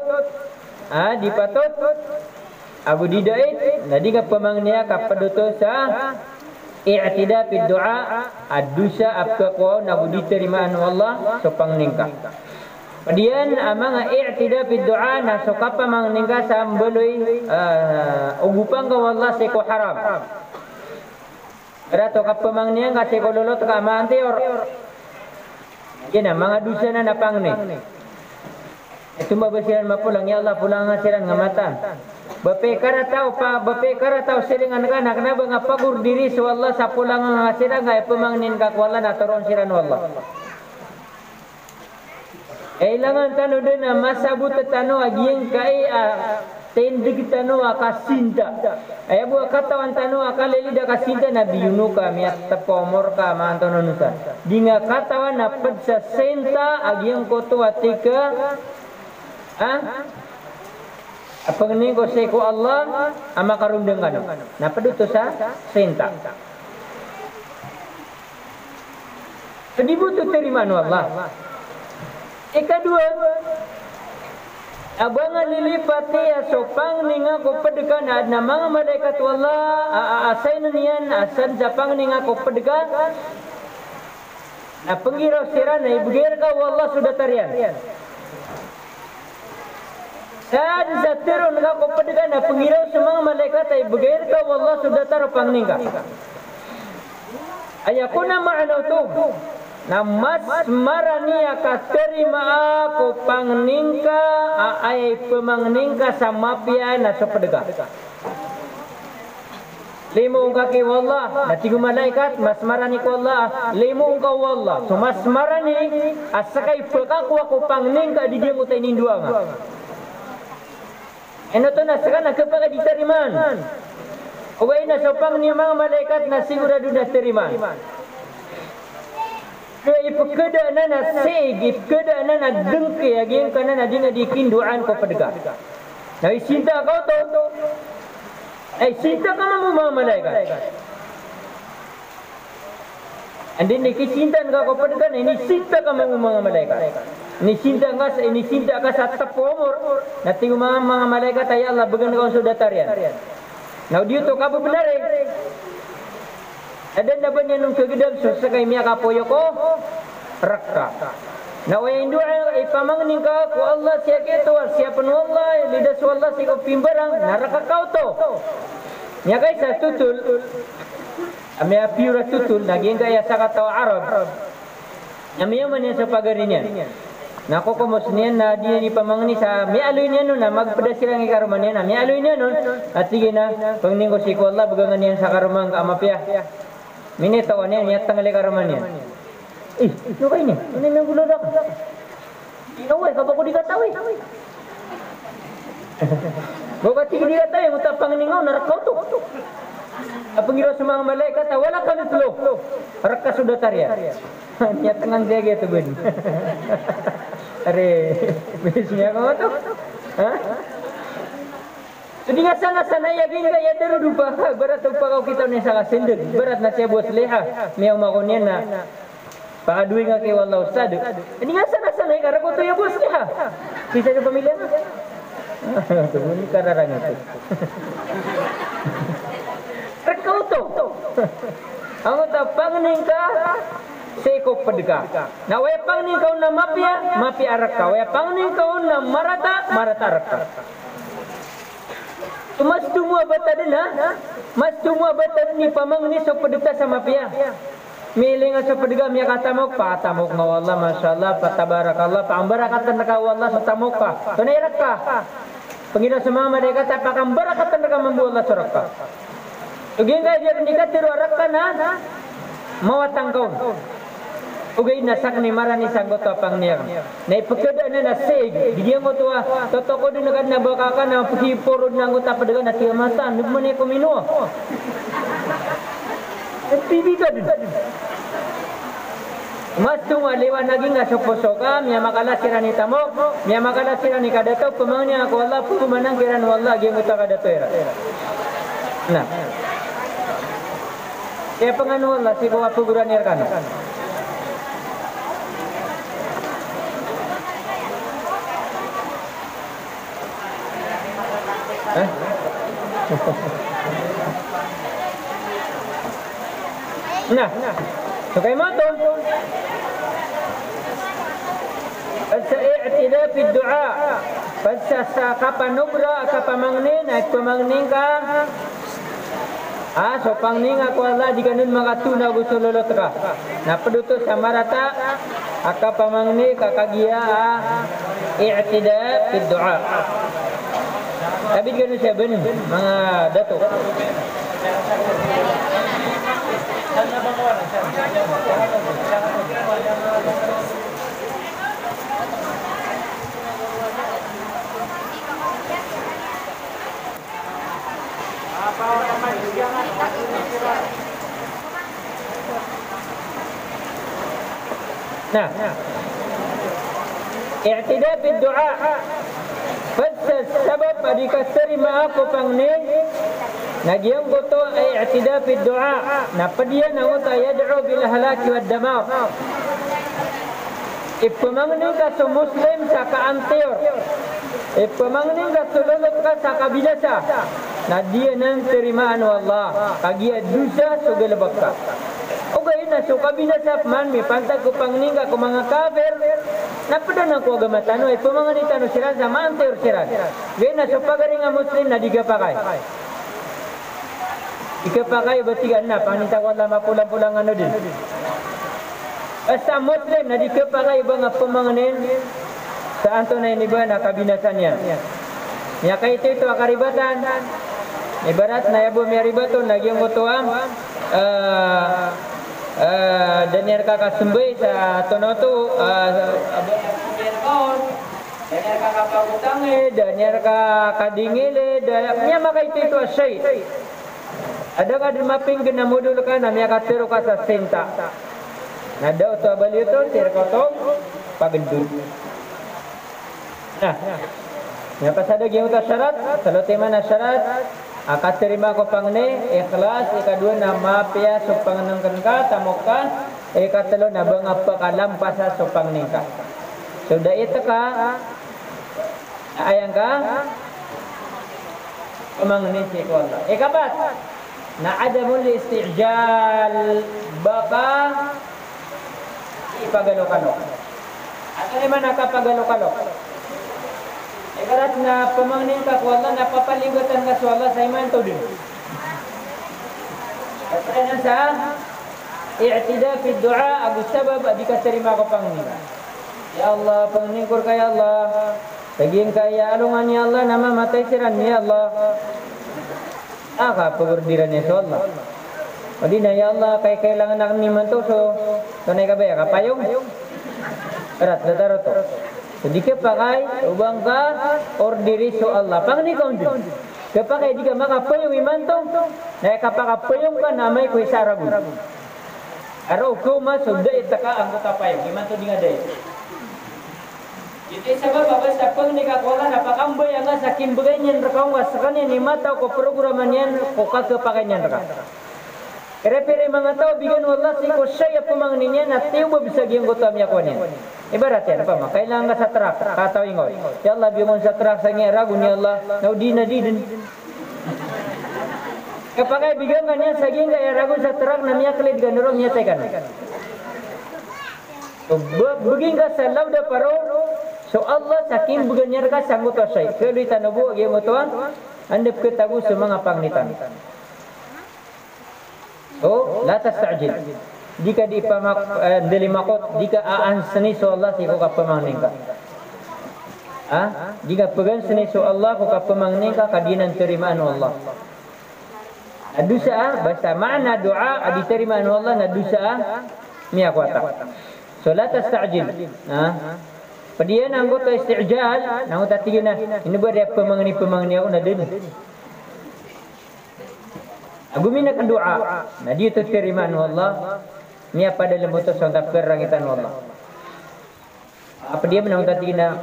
Ah, dipatot. Abu didait nadi ka pamangniya kapaduto sa i'tida fi du'a adusa apka ko anu Allah so pangningka. Kemudian amang i'tida fi du'a na so kapamang ningka sa ambeloy uh, ugupang ka Allah se ko haram. Era to kapamang niya kasi kololot ka amante or Yan mga dusa na napang ni. Ito mabasiran mapulang ya Allah pulang ngasiran ngamatan. Bape kara tau pa bape kara tau silingan ka nak na nga pagur diri so Allah sa pulang ngasiran nga pemangnin ka kwala na toron siran wallah. Kailangan tano din na masabot tano agiyang kai tendig tano akasinta. Ay bu katawan tano akaleli da kasinta na biyuno ka mi tapomor ka mantono nusa. Dinga katawan na padsa senta agiyang koto atika ah apa ni ko Allah ama karundeng kano. Na paduto sa senta. Kedibu tu terima Allah. Ikadua Abangan lilipati ya sopang ninga ko pedekan ad na mga malaikat wala asay na niyan asan japang ninga ko pedekan Nah, pengira sirana ibgir ka wallah sudah tarian. Dan zatirun ka ko pedigan na pengira semang malaikat ay ibgir ka wallah sudah tar pangningka. Ayakuna ma'ana tu. Na mas marania ka terima ako pangningka ay pemangningka sa mapia na sa pedega. Lima kaki wallah Natigu malaikat Masmarani ko Allah Lima ka wallah So masmarani Asakay pekaku ako pangning ka Di dia mutai nindua nga Eno to na saka nakapaka ditariman Ugay na sopang niya mga malaikat na sigurado na tariman Kaya ipakada na na sig Ipakada na na dengki Aging ka na na di na dikinduan ko padga Na isinta kau to Eh, cinta ka mo mga malaikat. And then nikisinta ka kepada kan ini cinta ka mo mga malaikat. Ini cinta ka sa ini cinta ka sa tapomor. Nanti mga mga malaikat ay Allah bagan kau sudah tarian. Now dia tu kapo benar eh. Ada na ba niya nung kagidam so sa kay miya kapoyo ko? Rakka. Na wa indu ay pamangning ka ko Allah siya keto siya panu Allah lidas wallah si ko pimbarang naraka kau to. Nya kay sa tutul Ami apiura tutul naging kaya sa katawa Arab. Ami man sa pagarinya. Nako ko mos niyan na di ni pamangni sa mi aloy niya no na magpada sila ng karuman niya na mi aloy niya no at sige na ko si ko Allah bagangan niya sa karumang amapya. Mini tawa niya tangali karuman niya. Eh, ito kayo niya. Ano yung gulo na ka? Inaway, kapag ko di katawi. Bukat sige di katawi, mutapang ningaw, narakaw to. Apang iro sa mga malaikat, wala. Harak ka sudah tarya. Niya tangan dia gitu bun. Are, bisnya kau tu. Ha? Jadi nga sana sana ya gini ya daru dupa berat tupa kau kita ni sangat sendiri berat na siya buat leha miyaw makonyan na Pakadui nga kay wallah ustad. Ini nga sana sana karena ko to ya bos leha. Bisa ka pamilya na. Tunggu kararang ito. Rekau to. Ang tapang ning ka seko pedega. Na waya pang ning kau na mapia, mapia araka. Waya pang ning kau na marata, marata araka. Mas tumua batad na, mas tumua batad ni pamang ni so pedeta sa mapia. Miling sa pedega miya katamok pa tamok nga wallah masyaallah patabarakallah pa ang barakatan na ka wallah sa tamok pa. Tunairak ka. Panginoon sa mga malaikat apakang barakatan na ka mambuwala sa rakka. Ugin ka dia nikah tiru rakka na mawatang kaun. Ugay na sak ni marani sanggot apang niya. Na ipakada na nasig. Diyan mo to toto ko din agad na baka ka na pagipurod na nguta pa na tiya masa. Nagman niya kumino. Pibi ka din. Mas tunga lewa naging nga suposoka, miya makala sira ni tamok, miya makala sira ni kadato, pemangnya aku Allah pu manang kiran wallah gi muta kadato era. Nah. Kaya pangano wallah si bawa puguran yer Eh? Nah, Sukai mato. Sa i'tida fi du'a. Pagsa sa kapanubra kapamangnin ay pamangnin ka. Ah, so pangning ako Allah di ganun makatuna gusto lolot ka. Napaduto sa marata aka pamangni kakagia i'tida fi du'a. Ganun siya benin mga dato. Nah, i'tida fi sebab adi kasari maaf pang ni Nagyang goto ay i'tida fi du'a. Na padiya na uta yad'u bil halaki wad damar. Ipamangni ka sa Muslim sa kaantir Ipamangni ka sa lulot ka sa kabinasa Na dia nang terimaan wallah. Kagia dusa sa galabak ka O gayon na so kabinasap man mi pantag ko pangninga ko mga kafir. Na padana ko agama tano ay pumangani tano siran sa mante or siran gena so pagaring nga muslim na diga pakay Ika pakay batigan na panita ko Allah mapulang-pulang ano din Basta muslim na diga pakay ba nga pumanganin sa anto na iniba na kabinasan yan Ya kay ito ito akaribatan Ibarat na yabo may ribaton lagi ang utuam uh, uh, Daniel kakasumbay sa tonoto uh, Daniel kakapagutangin Daniel kakadingili Niya maka ito ito asyay Ada ka dumaping ginamudul ka na miya katiro ka sa senta Nada ito abali ito Tirko to Pagandun Nah Yang pasada giyo ta syarat, kalau tema na syarat, akan terima ko pang ni, ikhlas, ikadua na mapia supang nang ka, tamuka, ikatalo na bang apa kalam pasa supang ka. So da ito ka, ayang ka, umang ni si ko Allah. Ikapat, na adamul istijal, baka ipagalo-kalo. At ano man nakapagalo-kalo? Ibarat na pamangnin ka ko Allah, napapaligutan ka sa Allah sa iman to din. Na sa i'tida fi du'a agu sabab adi ka terima ko pangnin. Ya Allah, pangnin ko kay Allah. Taging kaya alungan ni Allah nama matay siran ni Allah. Aka pagurdiran ni sa Allah. Adi na ya Allah kay kailangan nak ni man to so tunay ka ba kapayong? Erat dataro to. Sedikit pakai ubang ka or diri so Allah. Pang ni kau din. Kapag di ka makapayong imanto, na kapakapayong ka na may kuy sarabu. Araw ko ma sudda itaka ang kapayong imanto di nga day. Iti sabab apa sa pang ni kakola na pakambay ang sa kimbagay niyan rakaw nga sa kanya ni mata ko programan niyan ko kakapakan niyan rakaw. Kere-pere mga tao bigyan Allah si ko siya pumang niya na tiyo ba bisa niya ko niya. Ibarat yan, ma? Kailangan ka sa truck, kataw ingoy. Ya Allah, bingon sa truck sa nga ragun ya Allah, na di na di din. Kapag bigyan ka niya sa ginga, ya ragun sa truck na miya kalid ka nurong niya tayo ka So, buging ka sa lauda paro, so Allah saking bugan niya ka sa nguto siya. Kaya luy tanubo, agi mo tuwan, andip kitago sa mga panglitan. So, la tastajil. Jika di pamak uh, dili makot, jika aan seni so Allah si ko kapamangning ka. Ah, jika pegan seni so Allah ko kapamangning ka kadinan terimaan Allah. Adusa basta makna doa adi terimaan Allah na dusa miya kwata. So la tastajil. Ah. Padiyan ang goto istijal, nang tatigin na. Ini buat dia pemangni pemangni aku na din. Agumina kan doa. Nah dia tu terimaan Allah. Ni apa dalam mutus sang tak kerangitan Allah. Apa dia menang tadi na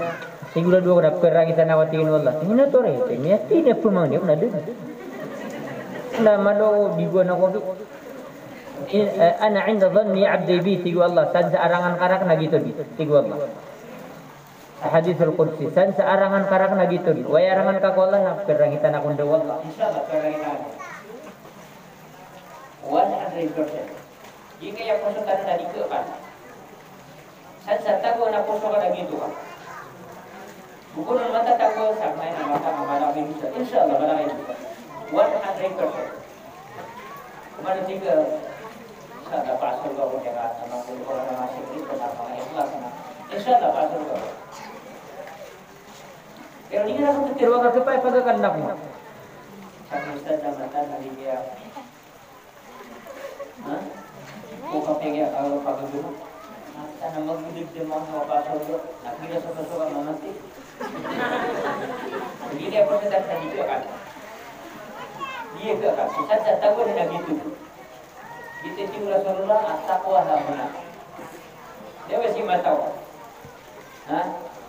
siguro dua kada kerangitan awatin Allah. Ini tu re. Ini tidak pemang dia nak ada. Na malo di gua nak kopi. Ana inda dhanni abdi bi tigu Allah. San searangan karak na gitu tigu Allah. Hadis al-Qudsi. San searangan karak na gitu. Way arangan ka ko Allah na kerangitan ako nda Allah. Insyaallah kerangitan. 100%. Jika yang kosong kan tadi ke kan. San sa tago na kosong ka gitu kan. Bukan ng mata tago sa may na mata ng malaki bisa. Insyaallah malaki bisa. 100%. Ke mana tiga sa da pasal ko kaya ka sama ko ko na masih itu na mga ikhlas na. Insyaallah pasal ko. Pero hindi na ako tiro ka kapay pagkakandak mo. Sa ustad na mata na dia. Ha? Kung kapag kalau paggulo, sana magbudig din mga mga pasok nakita sa pasok ang mamati. Hindi dia ako sa sa dito kan. Dia kan. Sa tago na gitu. Dia masih?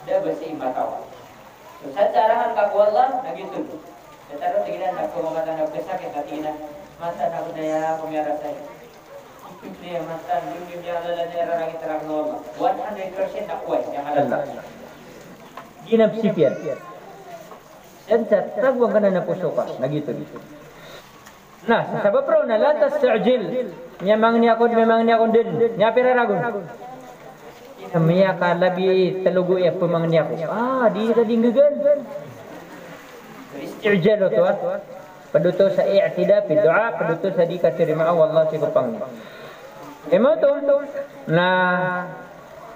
Dia masih matawa. So sa carangan ka Allah na gitu. Tetapi tingnan na ko mga tanong kesakit na tingnan. Mata na ko daya kumiara saya. Nikmatan dunia adalah daerah langit terang Allah 100% takwa yang ada Ginap sipir. Dan tatag kana na puso ka. Nagito. Nah, sabab raw na la tastajil Memang ni aku memang ni aku den. Nya pira ragun. Mia ka labi ya pemang ni aku. Ah, di ka dinggegan. Istirjal tu ah. Pedutu sa i'tida fi doa, pedutu sa di ka terima Allah si kupang. Emo tu na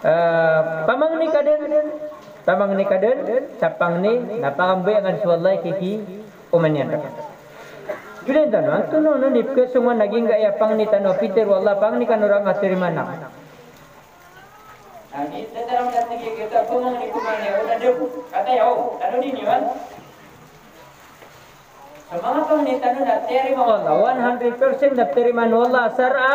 uh, pamang ni kaden pamang ni kaden sapang ni napakambe ang suwalay kiki umanyan Julen tano, ang tuno no nip ke semua naging gaya pang ni tano Peter wala pang ni kanurang terima nak. Ani dalam dat ngi kita pemang ni kumane udah debu. Kata ya, oh, tano di niwan. Semangat pang ni tano na terima wala 100% na terima wala sar'a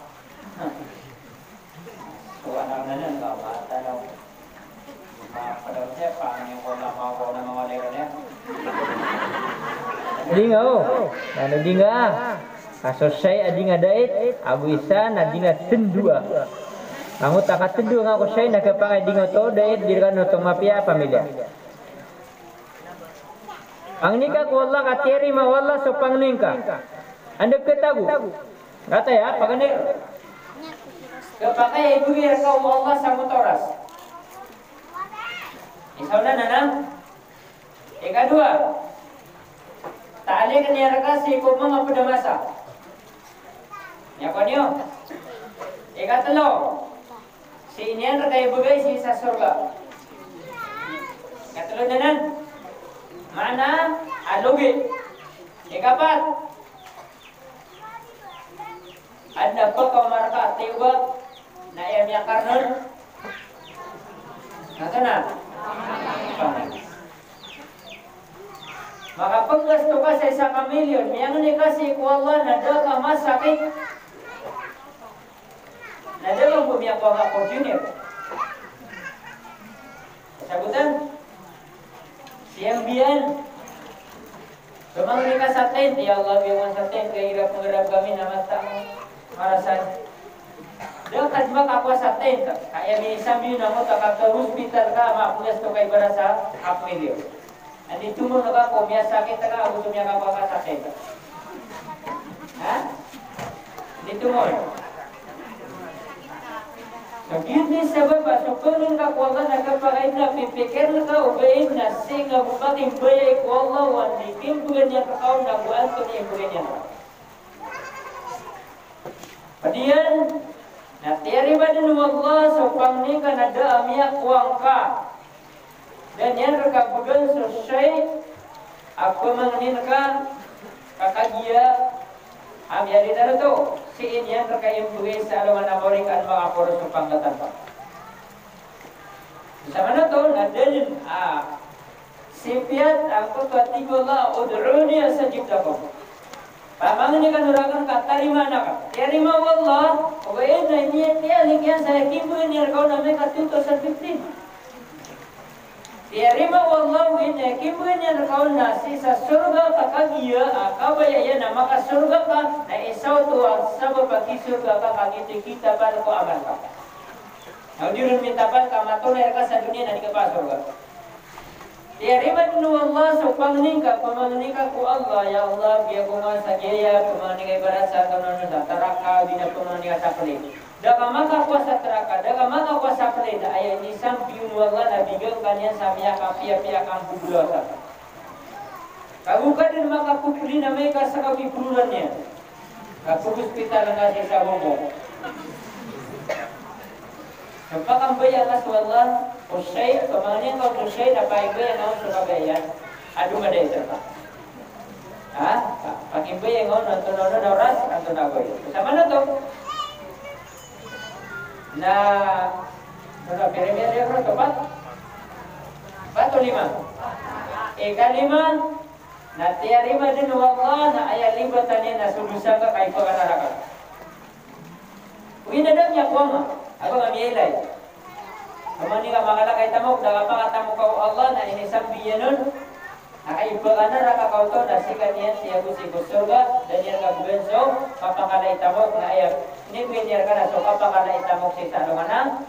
gagenggan na. Di ka pagalo-kalo. Nah, asar asisang ka na terima wala sa pangne ka. Ana tiga. Dinga oh. Nana dinga. Kaso saya adinga dait, Abu Isa nadinga tendua. Kamu tak tendu ngaku saya nak kepangai dinga to dait dirkan untuk mafia pamilya. Ang nika ko Allah ka terima wala so pangningka. Anda ketagu. Kata ya, pakane Kepakai ibu ya kau Allah sama toras. Isauna nana. Eka dua. Tali kan ya raka si kumang apa dah masa. Ya konyo. Eka telo. Si ini yang guys si sa surga. Eka telo nana. Mana alogi. Eka pat. Ada pa kau marka tiba na iya miya karnon. Nasa na? Maka paggasto ka sa isa ka milyon, miyang ni kasi ko Allah na da ka masakit. Na da lang bumiya ko ang opportunity. Sagutan, siyang biyan. Sumang ni ka sa tent, ya Allah, biyan sa tent, kaya hirap mengharap kami na mata marasan. Dekat mak aku sa tent, kaya ni sambil namo tak ke hospital ka, mapulas to kay barasa, apa ini? Andi tumo na ka ko biya sakit ka ako tumya ka pa sakit. Ha? Di tumo. So gini sebab so pengen ka ko Allah nakapagay na pipikir na ka ubayin na singa bukating bayay ko Allah wan di kim bugan niya ka kaon na ko niya bugan niya. Padiyan na tiyari ba din Allah so pangni ka na da amiyak kuang ka. Dan yang reka bugan selesai apa mengenirkan kakak dia ada dara tu. Si ini yang reka yang bugan salaman aborikan mga poro supanggatan pa sa mana tu nadalin ah sipiat aku katigo la ud'uni asajib lakum Ni kan urakan ka tarima na ka. Tarima wallah, o ba na niya tiya ligyan sa kimbo ni kau na me ka 2015. Terima Allah wina kibunya kau nasi sa surga kakagia akabaya ya nama ka surga ka na isaw tu sabab bagi surga ka kagiti kita bal ko amal ka. Now dirun minta bal ka matulay ka sa dunia na di ka pa surga. Terima nu Allah so pangning ka pamangning ka ku Allah. Ya Allah biya ko man sa gaya pamangning kay barasa kanon sa taraka bina pamangning ka sa daga maka kuasa teraka daga maka kuasa peleda ayat ini sampiun wala nabigal kanya samia kapia pia kampu dosa kamu kadin maka kupri na may kasakawi purulannya kapu hospital na kasi sa bomo Sampai kan bayar lah usai ke mana kau usai dapat bayar kau suka bayar aduh madai serta ah pakai bayar kau nonton nonton orang nonton aku sama mana tuh na ano, pere-pere ko to pat? Pat lima? Ikalima, na tiyarima din wa Allah na aya libatan niya na sulusan ka kay pagararakan. Winadam niya ko nga. Ako nga miyelay. Kamani ka makalakay tamok, daga pa mo kau. Allah na inisang biyanon. Nakaiba ka na rakakaw to na sikat yan siya gusi surga dan yan kabubenso kapakalay tamok na ayak. Ini pinyar ka na so kapakalay tamok si tanong na.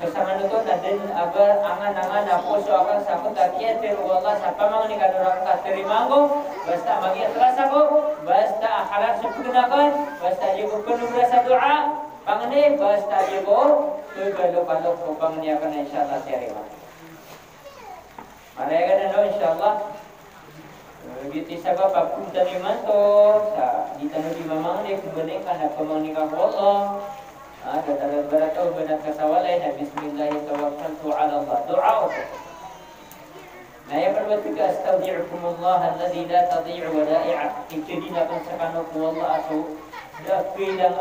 Bersama itu na din agar angan-angan na puso akan sakot akiat pero Allah sa pamang ni kanurang ka terimango basta magiat rasa ko basta halal supunakan basta yugo penuh rasa doa pangane basta yugo tu balok-balok ko pangani akan insyaallah terima Marega na no insyaallah. Begitu sabab aku tadi manto sa di tanah di mamang ni kubening kana pamang ni ka Allah ada dalam beratau benar kasawalai na bismillah tawakkaltu ala Allah. Doa yang kedua tiga astaudi'ukumullah alladhi la tadhi'u wada'i'ah Itu dinakan sakanoku Allah asu Da pilang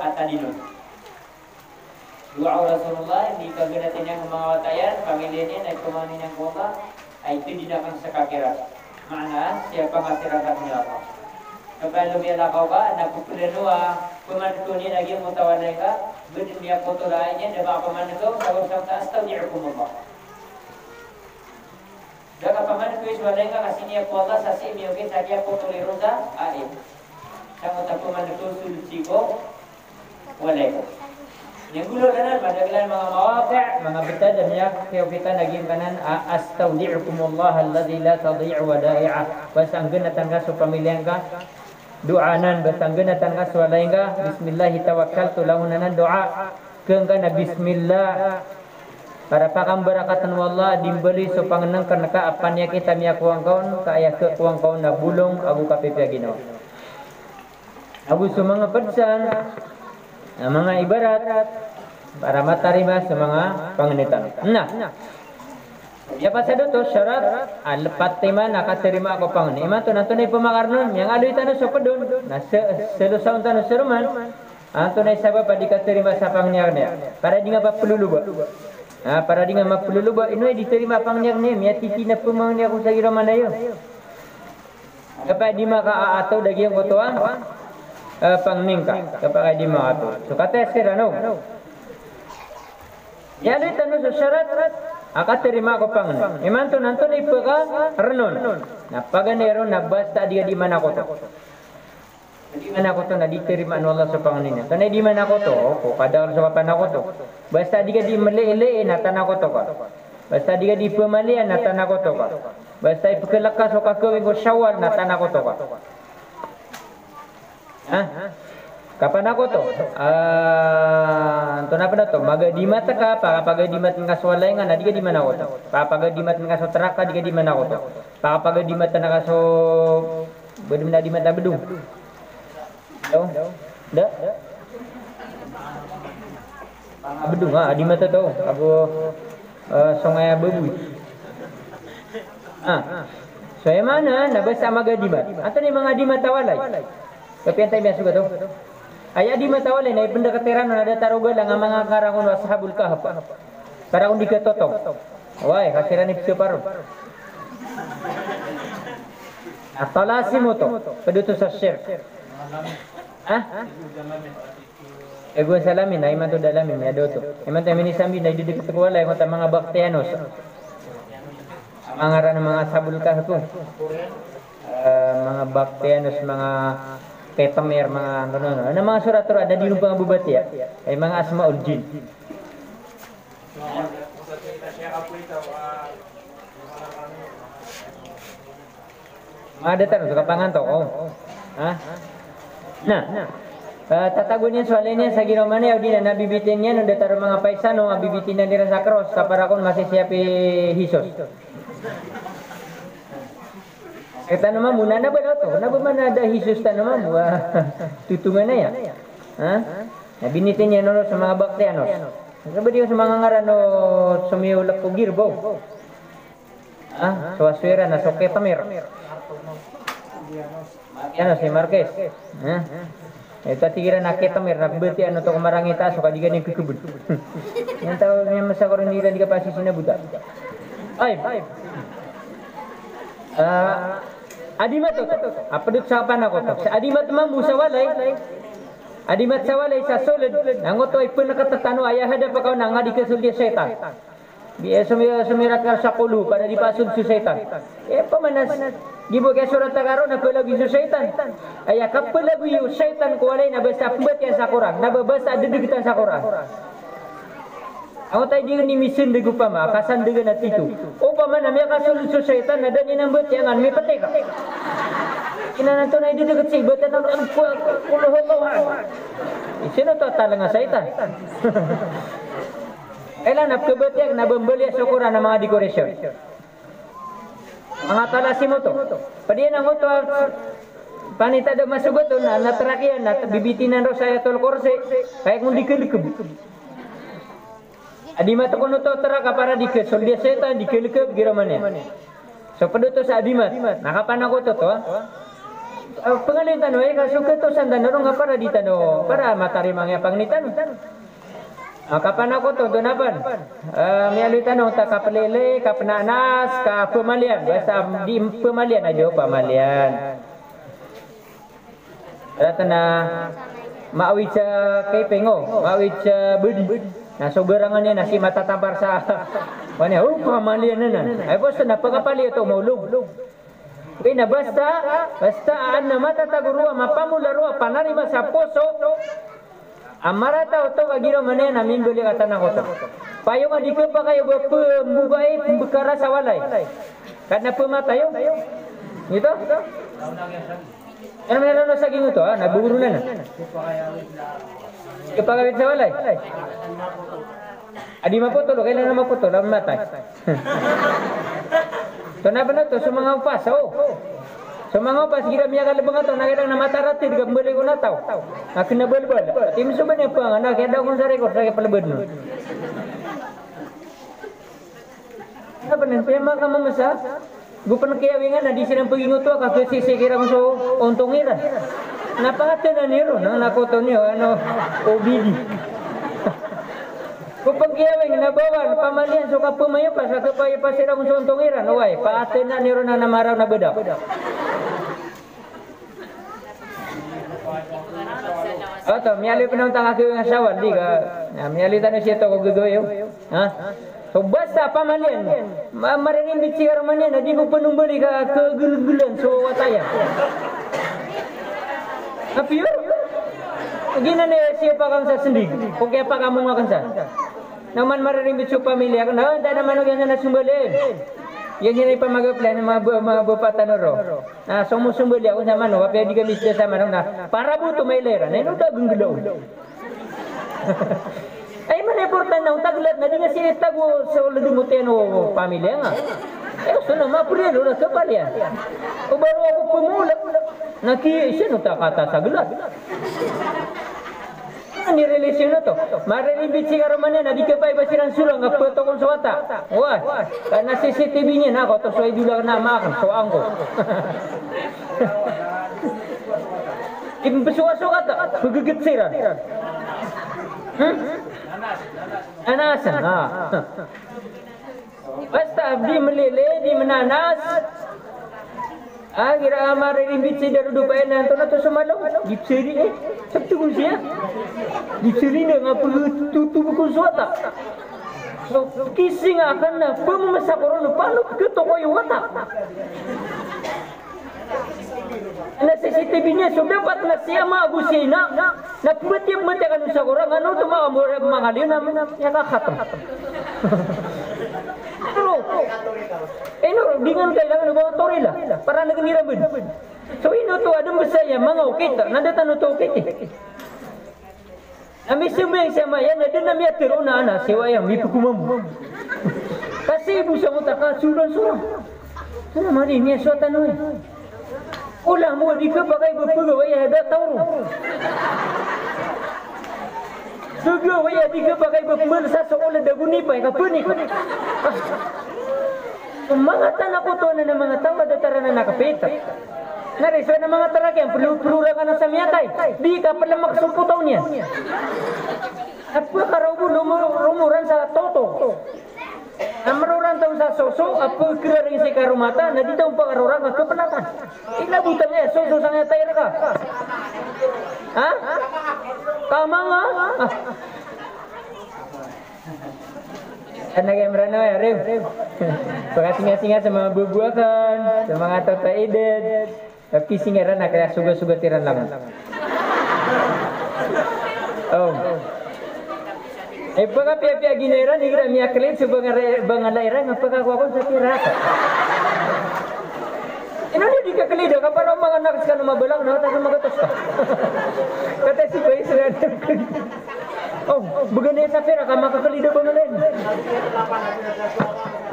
dua Rasulullah di kabinet yang mengawatayan panggilannya naik ke mana yang koma ah, itu dinakan sekakira mana siapa ngasih rata apa? Kepada lebih ala kau nak kukulan dua peman kuni lagi mutawan mereka berdunia foto lainnya dapat peman itu kalau sampai astau dihukum Allah dan paman kuis walenga kasih niat kuala sasi miokin sakia kotor rusa, aib Sangat tak peman itu sulit cibo walenga yang gulo kanan madaglan mga mawaqi' mga betad dan ya. Kayo kita naging kanan. Astaudi'ukumullah alladzi la tadhi'u wada'i'ah. Basta ang ganatan ka sa pamilya ka du'anan bertanggana tangga swalainga bismillah tawakkaltu lahunanan doa. Keengkana bismillah. Para pakam barakatan wallah dimbeli so pangenang karena ka apanya kita miya kuang kaun ka aya ke kuang kaun na bulong abu kapipya gino abu sumanga pedsan mga ibarat. Para matarima sa mga pangenitan nah. Ya pasado to syarat al patima nakaterima ako pang ni iman to nanto na pemakarnon yang adu itano sa pedun na selusa untano seruman. Anto na sabab pa dikaterima sa pangniag niya para di nga pa peluluba Ah, para di nga mapululuba ino ay diterima pangniag niya miya titi na pumang niya kung sa iraman na yun kapag di maka ataw dagi ang uh, pangningka kapag di maka so kata sira no adu itano sa syarat Aka terima ko pang Iman to nanto ni peka renon. Na paganero na basta dia di mana ko to. Di mana ko to na no Allah di mana ko ko kada sa papan ako to. Basta dia di mele-ele na tanah ko to. Basta dia di pemalian na tanah ko. Basta ipekelakas ka ko ko syawal na tanah ko ka. Hah? Kapan ako to? Ah, uh, na to? Magadimat ka para pagadimat nga swalay nga na di di man ako to. Para pagadimat nga so traka di di man ako to. Para pagadimat na so bedum na di mata bedung. Do? Da? Bedung ah di mata to. Abu uh, songaya bebu. Ah. Saya mana nabasa magadimat? Atau ni mga di tayo biasa juga to. Ayah di mata wale na ibunda kateran na ada taruga lang ang mga karangon ashabul kahf. Karangon di katotong. Wai, kasiran ni psu paru. Atalasi mo to. Paduto sa? Eh gue salamin na iman to dalamin may ado to. Iman tayo minisambi na ididikit ko wala yung mga baktianos. Mga ran mga sabul kahf. Uh, mga baktianos, mga Ketamir mga ganun. Ano mga ada di lubang bubati ya? Ay mga asmaul jin. Mga datar suka pangan to. Oh. Ha? Nah, Uh, tatagunin soalnya sa ginawa niya di na nabibitin niya nung datar mga paisano abibitin na nila sa cross sa para kung masisiyapi hisos. Kata nama mu nana ba to? Na ba man ada Jesus ta nama mu? Tutungan na ya. Ha? Nabi ni tinya no sa mga baktianos. Sabi dia sa mga ngarano sumiulak ko girbo. Ah, so aswera na soke tamir. Ano si Marquez? Ha? Ito tigira na kita mir nagbeti ano to kumarangita so kadiga ni kukubud. Yan tao niya masakoron nila di ka pa sinabuta. Ay, ay. Ah, Adimat to. Apadut sa pana ko to. Sa adimat sawalay sa sulod. Nangot ay punakatatano ayah hada pa kau nang adi kesuldi syaitan. Biya sumira sumira ka sa kulo pada dipasud su syaitan. Eh pamanas gibo kay surat tagaro na pala bisu syaitan. Ayah kapala biyu syaitan ko walay na basta pembet yang sakurang. Na babasa dedegitan sakurang. Ako tayo di ni misin de gupa ma kasan de na titu. O pa man amya kasul su syaitan na dan inambet yang an mi petek. Ina nanto na di dekat si betan ang kulo ho Sino to talang syaitan? Kailan na kebetek na bembeli syukuran na mga decoration. Mga talasi mo to. Padiyan ang to panita do masugot na natrakyan na bibitinan ro saya tol korse kaya kung dikelekeb. Adi mata kono to teraka para dike soldia setan dikelekeb gira mana. So pedo to sa adimat. Nakapan ako to to. Pengalitan we kasuka to sandan ro nga para ditano para matari mangya panglitan. Ah, kapan ako to doon apan? Uh, may alitan no ta kapalele, kapananas, ka pemalian. Basta di pemalian aja pemalian. Rata na maawit sa kay pengo, maawit sa budi. Na so garangan niya na si matatabar sa Wanya, oh pamalian na na. Ay basta na pagkapali ito maulog. Okay na basta, basta aan na matatagurua, mapamularo, panarima sa poso, Amarata oto kagiro mane na min beli kata na koto. Payo nga diko pa kayo ba mubay bekara sawalay. Karena pematayo. Gitu? Ano meron na sa gingo to, ah, nabuguro na na. Kapagawit sa walay. Adi maputol, kailan na maputol, ang matay. to na ba na to, sumanga upas, oh. So mga pas kira miya kala banga to nakita na matarati diga beli ko nataw. Na kinabal-bal. Tim so ba niya pa na kaya daw kung sa record sa palabad no. Apa nan pa mga mamasa? Gupan kaya wingan na di silang pagingot to ka kasi sikira mo so untungira. Napakata na niro nang nakoto niyo ano obidi. Kupang kiyawing nabawal pamalian so kapumayo pa sa kapay pa sila kung suntungiran away paatin na niro na namaraw na bedak. Oto, miyali pinunta nga kayo ng asawa, di ka, ah, miyali tanong siya to kung gagawin. Ha? So basta pamalian, ma maririmbit si Karmanian, di ko panumbali ka kagulugulan, so wataya. Tapi yun, gina na siya pa kang sa sendig, kung kaya pa kamu nga kansa. Naman maririmbit sa pamilya, kung na, dahil naman huwag na sumbalin. Yan yun ay pamagaplan ng mga, mga bupatan ro. Na sumusumbali ako sa mano, kapag di kami sa mano na para buto may lera, na ino dagang gulaw. ay man important na taglat na di nga siya tago sa ulo mo teno pamilya nga. Eh gusto na mapurilo na kapalya. O baro ako pumula, naki siya no takata sa gulat. Ni relasyon na to. Mariribit si Karamanya na di ka pa iba silang sulang nga pweto kong suwata. Wah, karena CCTV niya na ako, to so idula na makan, so angko. Imbasuwa-suwa ta, magigit sira. Hmm? Anasan, ha. Basta di melele, di menanas, Ah, kira maririmbit si darudo pa yan to na to sumalo. Gipsiri eh. Sabtu ko siya. Gipsiri na nga pagtutubo ko suwata. So, kising akan na pamamasa ko ron. Paano kito ko yung wata? Na CCTV niya, so dapat na siya maabusin na. Na pati-pati ka sa kurang. Ano ito mga mga liyo na nakakatam. Pero, eh no, di nga kailangan ng mga torila para nagnirabid. So ino to adong besaya mga ukit, nandata no to ukit eh. Ami sumeng sama yan na din na miya tiro na ana siwa yang mi pukumam. Kasi ibu sa utak ka suran suran. Sana mari so tanong eh. Ulah mo di ka bagay bepugaw ay ada tauro. Sugo waya di ka bagay bepugaw sa so ulah daguni pa ka punik. Mga tanah ko to na ng mga tao datara na nakapita. Nariso na mga tarakyan, pulura ka na sa miyatay. Di ka pala magsuputaw niya. At po karaubo rumuran sa toto. Amaruran tayo sa soso, at po kiraring si karumata, na di tayo pakaruran at kapanatan. Inabutan niya, soso sa nga ka. Ha? Kamanga. Anak yang merana ya, Rim. Pakai singa-singa sama bubuakan, sama ngatot taided. Tapi singa rana kaya suga-suga tiran lang. Oh. Eh, baka pia-pia ginera, ni gira miya klip, sa bangalairan, apaka ko ako sa tirata. Ino ni di ka kalida ka para mga anak ka na mabalang na tapos magatos ka. Kata si Bay sa Oh, bagana sa pera ka makakalida ba ngalan?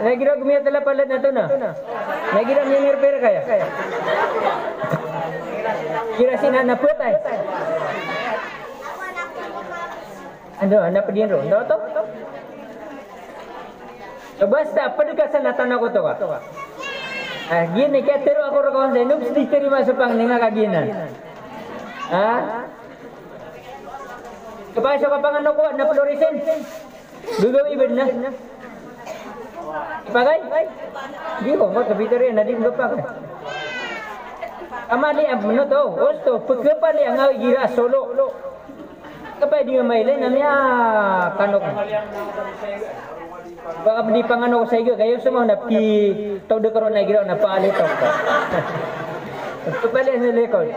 Nagira gumiya tala pala na to na. Nagira niya pera kaya. Kira sina na putay. Pa din ro. Ano to? So basta, padagasan na tanah ko to ka. Ah, gini kaya tero ako ra kawan sa inub, di terima sa pang ninga kaginan. Ha? Kapag sa kapang ano ko, na fluorescent. Dugaw ibig na. Ipagay? Di ko, mo kapito rin, nadim ko pa. Amali ang ano to, osto, pagkapali ang gira solo. Kapag di nga mailin, namya kanok. Baka di pangano ko sa iyo, kayo sa mga napi, tawag na karoon na giraw, napaalit ako. Ito pala sa likod.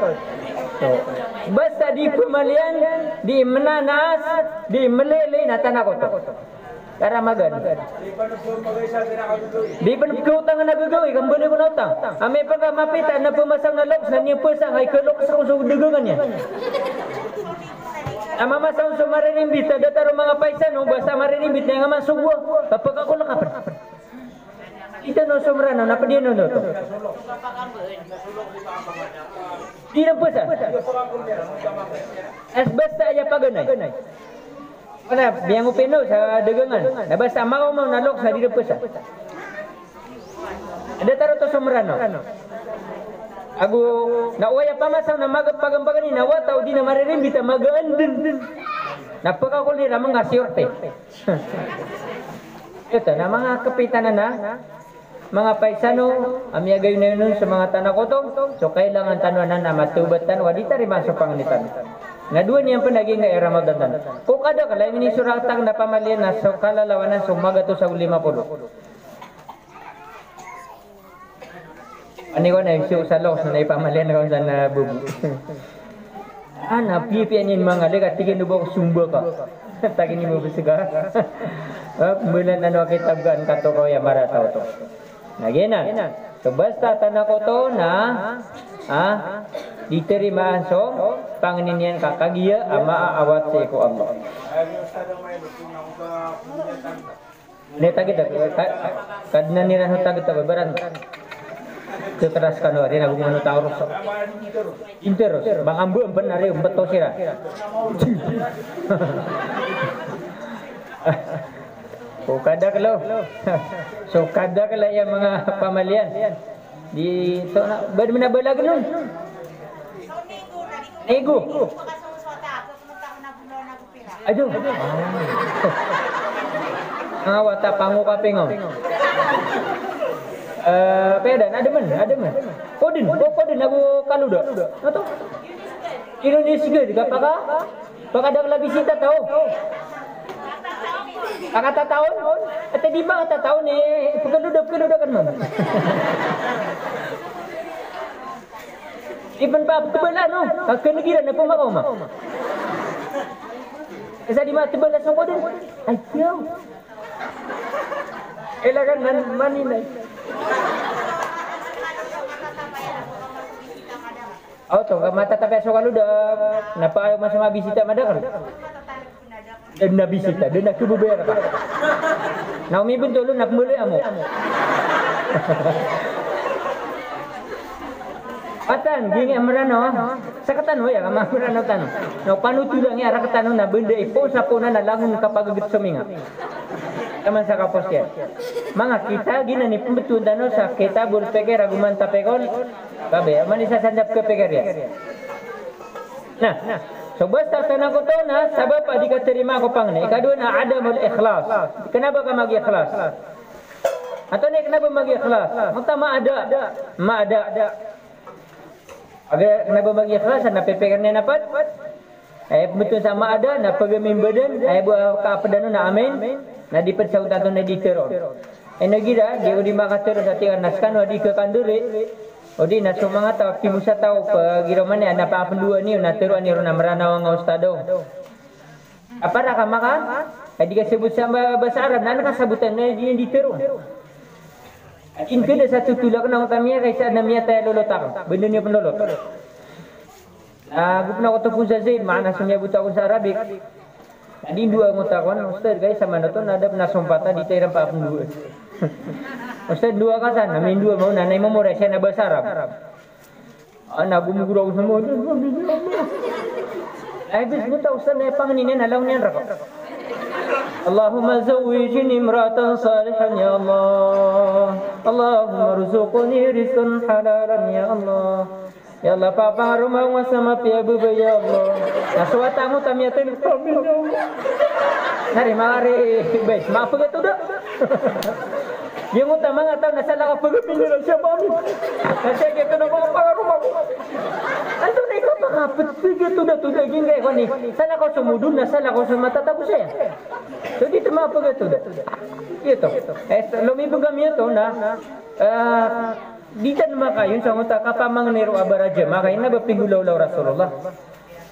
So, basta di pumalian, di menanas, di melele, natana ko to. Para magan. Di pa nagkutang nga nagagawi, kambali mo na utang. Ame pa ka mapita na pumasang na loks, na niya pusang, ay kaloks akong sugudugungan niya. Ama masang so marinimbit, ada taro mga paisano, basta marinimbit na nga man sugwa. Kapag ako nakapan. Ito no sumra no, napadiyan no to. Di na pusa. As basta aya paganay. Mana biang upino sa dagangan. Na basta makaw mo nalok sa di na pusa. Ada taro to sumra no. Aku na uya pamasang na magpagambagan ni nawa tao di na maririmbit ang magaandun. Napaka ko nila mga siyorte. Ito na mga kapitanan na mga paisano, amiyagay na yun sa mga tanakotong, so kailangan tanuanan na matubatan, wadita rin sa panganitan. Na doon niyang panaging nga era magdandan. Kung kada ka, lain ni suratang na na so kalalawanan sumaga to sa lima pulo. Ani ko na yung sa loks na naipamalian na saan na bubu. ah, napipian yun mga liga, tigin mo ko sumba ka. Tagin mo bisiga. Mula na no kitabgan ka to ko ya marataw to. Nagina. So basta tanak ko to na ah diterima so panginian kakagiya ama awat sa ko Allah. Ne tagit kad na nira ho tagit ko baran. Keteras kan ori na gumano taurus. Interos, bang ambu empen ari umpet to sira. O kada kalau. So kada kala yang mga pamalian. Di to na bad na balag nun. Ego. Aduh. Ah, wata pangu kapingo. Eh, peda ada men, ada men. Kodin, oh kodin aku kalu dah. Atau Indonesia juga apakah? Baka ada lebih sita tahu. Ang kata tahun? At di ba kata tahun eh, pagkaluda, pagkaluda kan ma'am. Iban pa, tebala no? Kanagira na pumakaw ma. Kasi di ba, tebala sa ko din? Ay, tiyaw. Kailangan nan maninay. Oh, to, mata tapi so kaluda, napa mas mabisita madakar. Dan nabisita, dan nak kububera ka. Na umibin tulo, nakmuli amo. Atan, gini amarano, sa katano ya, kama amarano tano. No, panutulang ya, rakatano na benda ipo sa puna na langon kapag agad suminga. Taman sa kapos yan. Mga kita, gina ni pembetul dano sa kita bulpeke raguman tapekol. Babe, manisa sandap ke peker ya. Nah, So basta tanah ko to na sabab pa di ka terima ko pang ni. Ikadua na adamul ikhlas. Kenapa ka mag-ikhlas? Atau ni kenapa mag-ikhlas? Mata ma ada. Ma ada. Aga kenapa mag-ikhlas? Na pepekan niya napat? Ay betul sama ada na pagamin badan ay buat ka padano na amin na di percaya tato na di tero. Ay nagira di udi makatero sa tiyan naskan wa di ke kandure. Odi na sumanga tau pimusa tau pagira mana na pa pendua ni na tero ni rona merana wang ustado. Apa raka makan? Ay di ka sebut sama bahasa Arab na ka sabutan na di di tero. In kada satu tulak na utamia kaysa namia tayo lolotak. Benda ni pendolot. Ah, gupna ko pun sa Zaid, mana sunya buta ko sa. Tadi dua ngota ko na ustad guys sama na to nada na di tayran pa dua. ustad dua kasan, namin dua mau nanay mo mo siya na bahasa Arab. Ana gumuguraw sa mo. Ay bis mo ta ustad na panginin alaw niyan ra ko. اللهم زوجني امرأة صالحا يا الله اللهم ارزقني رزقا حلالا يا الله Ya Allah, papa rumah wa sama pia buba ya Allah. Nah, suatamu tamiatin amin ya Allah. Nari mari, baik, maaf begitu dah. Yang utama nggak tahu nasa lang pag pinira siya ba? Nasa kita na mga pangarumah. Anto na ikaw pakapit begitu dah tu daging kayak ni. Sana kau sumudun na sana kau sumata tabu saya. So dito mga begitu dah. Gitu. Eh, lumibog kami ito na uh, di tan maka yun sa utak kapamang nero abaraja maka ina bapigulaw law Rasulullah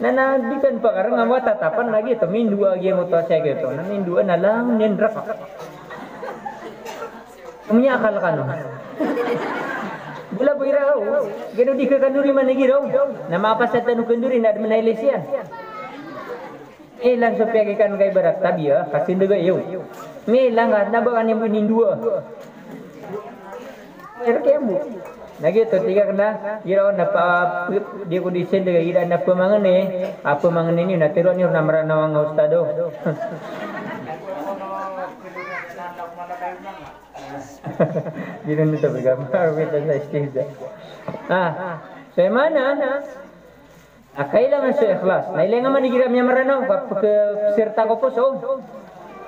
na na di tan pa karang nga tatapan lagi to min dua agi mo to sa gitu na min dua na lang nin raka Umnya akal kanu Bula bira raw gano di ka kanuri manigi raw na mapasat tanu kanduri na manailesian Eh lang so kan kay barak tabi ya kasi ndaga yo. Me lang na ba kanin dua. Pero kaya mo. Lagi tu tiga kena. Kira na pa dia ko disen de ira na pamangan ni? Apa mangan ni? Na tiro ni na marana wang ustado. Dino nito bergama kita sa istihza. Ah, saya mana? Ah, kailangan sa ikhlas. Nailangan man igira miya marana ke serta ko po so.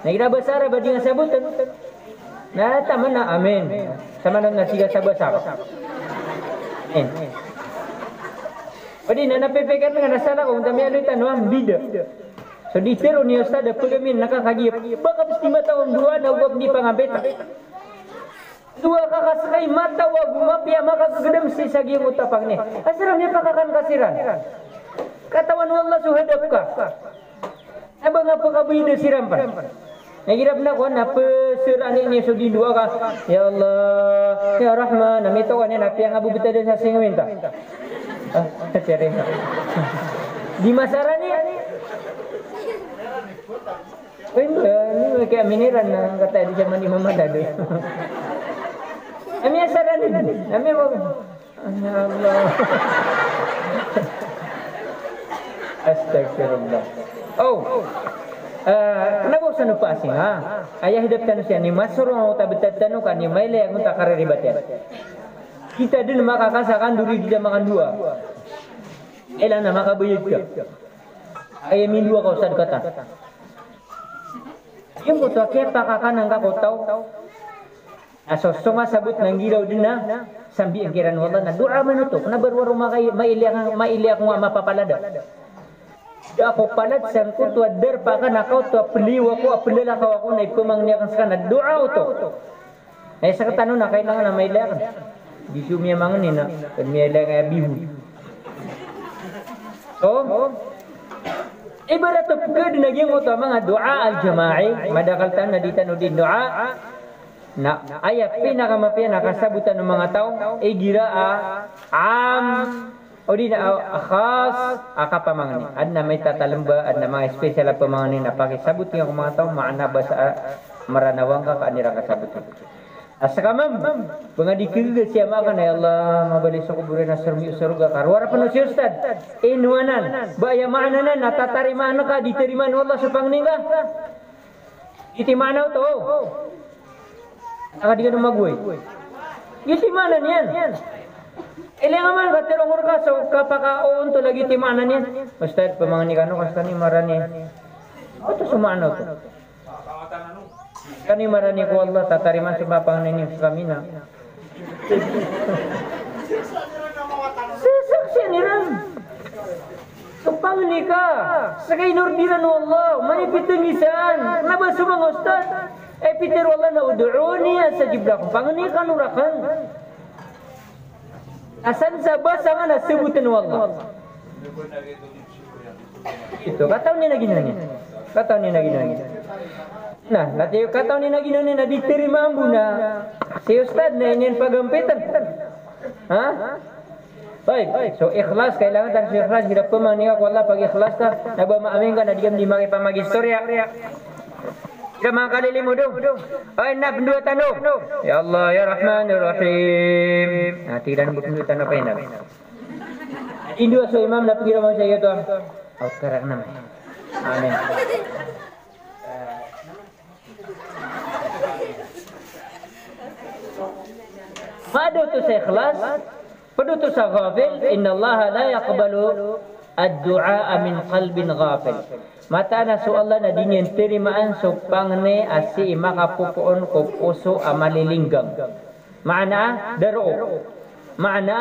Nagira besar ba di nga sabutan. Na tama na amin. Sama na nasiga sa basa. Eh. Pwede na napepekat nga nasala ko kung ano tanong bida. So di pero ni Ustad pagamin nakakagiyap. Baka pasti matawang dua na uwag di pangabeta. Dua kakasakay mata wa gumapya makakagedam si saging utapang ni. Asram niya pakakan kasiran. Katawan Allah suhadap ka. Abang apa kabida siram pa. Yang kira benar kan apa serah ni sudi dua kan. Ya Allah, ya Rahman, nami tahu kan apa yang abu betul dan sasing minta. Ah. Di masalah ni ini ni kayak miniran kata di zaman Imam Dadu. Kami asaran ni. Kami mau Ya Allah. Astagfirullah. Oh. Uh, kenapa usah lupa asing ha? Ayah hidupkan usia ni tak betatanu kan ni maile yang tak kare ribat ya. Kita dulu maka kasakan duri tidak makan dua. Elah nama buyut ka. Ayah min dua kau sad kata. Yung buto kita kakan ang kau tahu. Aso sunga sabut nang giraw dina sambi ang kiran wala na doa manuto na barwaro makai mailiak mailiak nga mapapalada. Da ako palat sang ko to der pa ka nakaw to peliwa ko apelala ka ako na ipumang niya kan sana doa to. Ay sa katano na kailangan na may lakan. Di sumya mangan ni na kan may lakan bihu. Oh, Ibarat to pagod naging uto mga doa al-jama'i madakal tan naditan din doa na ayat pinakamapya nakasabutan ng mga tao ay gira am o di na khas aka pamangani adna may tatalamba adna mga special na pamangani na pakisabot nga kung mga tao maana ba sa maranawang ka kanira kasabot Asa kamam, pangadikiga siya maka na Allah mabalik sa kuburin na sarmi surga karwara pa si Ustad. Inwanan, baya maananan, natatarimaan ka, ditiriman Allah sa pangninga. Itimanaw to. Aka di ka magway. Itimanan yan. Ilang man katirong urka so kapaka-on to lagi timanan yan. Basta pamangani kano kasta ni marani. Ito sumano to. Kani marani ko Allah tatariman sa mapang nini sa kami na. Sisak siya ni Ram. So pangnika. Sakay nurdiran Allah, may pitangisan. Naba sumang ustad. Eh Peter wala na uduuni astajib lakum. Pangnika nurakan. Asan sa basa nga nasubutan Allah. Itu kataw ni na ginani. Kataw ni na ginani. Nah, nanti kataw ni na ginani na diterima ambuna. Si ustad na ingin pagampitan. Ha? Baik, so ikhlas kailangan tayo ikhlas hirap ko Allah pag ikhlas ka naba maamin ka na diam di maki pamagistorya. Kita mga kalilim mo dong. Ay na pendua tanong. Ya Allah ya Rahman ya Rahim. Nah, tidak nembut pendua tanong pa ina. Indo so imam na pigira mo sa iyo to. Oh, karak naman. Amin. Mado to sa ikhlas, padu to sa ghafil, inna Allah la yaqbalu ad-du'a min qalbin ghafil. Mata na so Allah na dinyan tirimaan so pangne asi makapupuon ko puso amalilinggang. Maana daro. Maana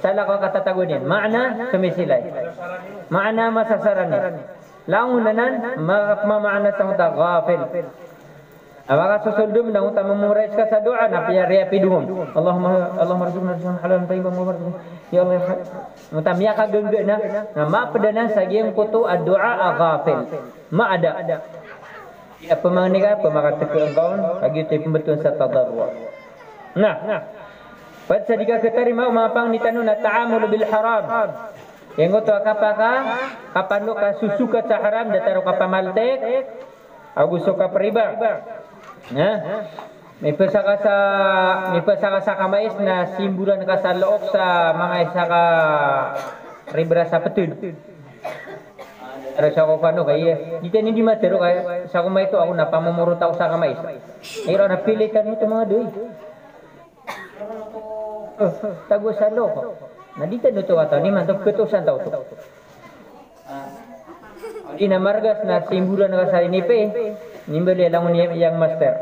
sala ko katatagunin. Maana sumisilay. Maana masasaranin. Launganan mamaana sa ghafil. Apakah susundum na utama memorise ka sa doa na piya ria pidum. Allahumma Allahumma rizqna rizqan halalan tayyiban mubarak. Ya Allah. Mutam ya ka gengge na na ma pedana sa giyang kutu ad-du'a ghafil. Ma ada. Ya pemangni ka pemaka teke engkau bagi tu pembetul sa tadarru. Nah. Pada sadika keterima mapang ni tanu na ta'amul bil haram. Yang goto kapaka kapano ka susu ka sa haram dataro ka pamaltek. Agusto ka periba. Ya. May pasaka sa may pasaka sa kamais na simbulan ka sa sa mga isa ka ribra sa petud. Pero sa ko paano kaya dito hindi matero kaya sa kumay ito ako na pamumurot ako sa kamais. Mayroon na pilitan ito mga doy. Oh, tago sa loko. Na dito nito ato ni man to ketusan tao to. Di na margas na simbulan ka sa inipe. Nimbali lang ni yang master.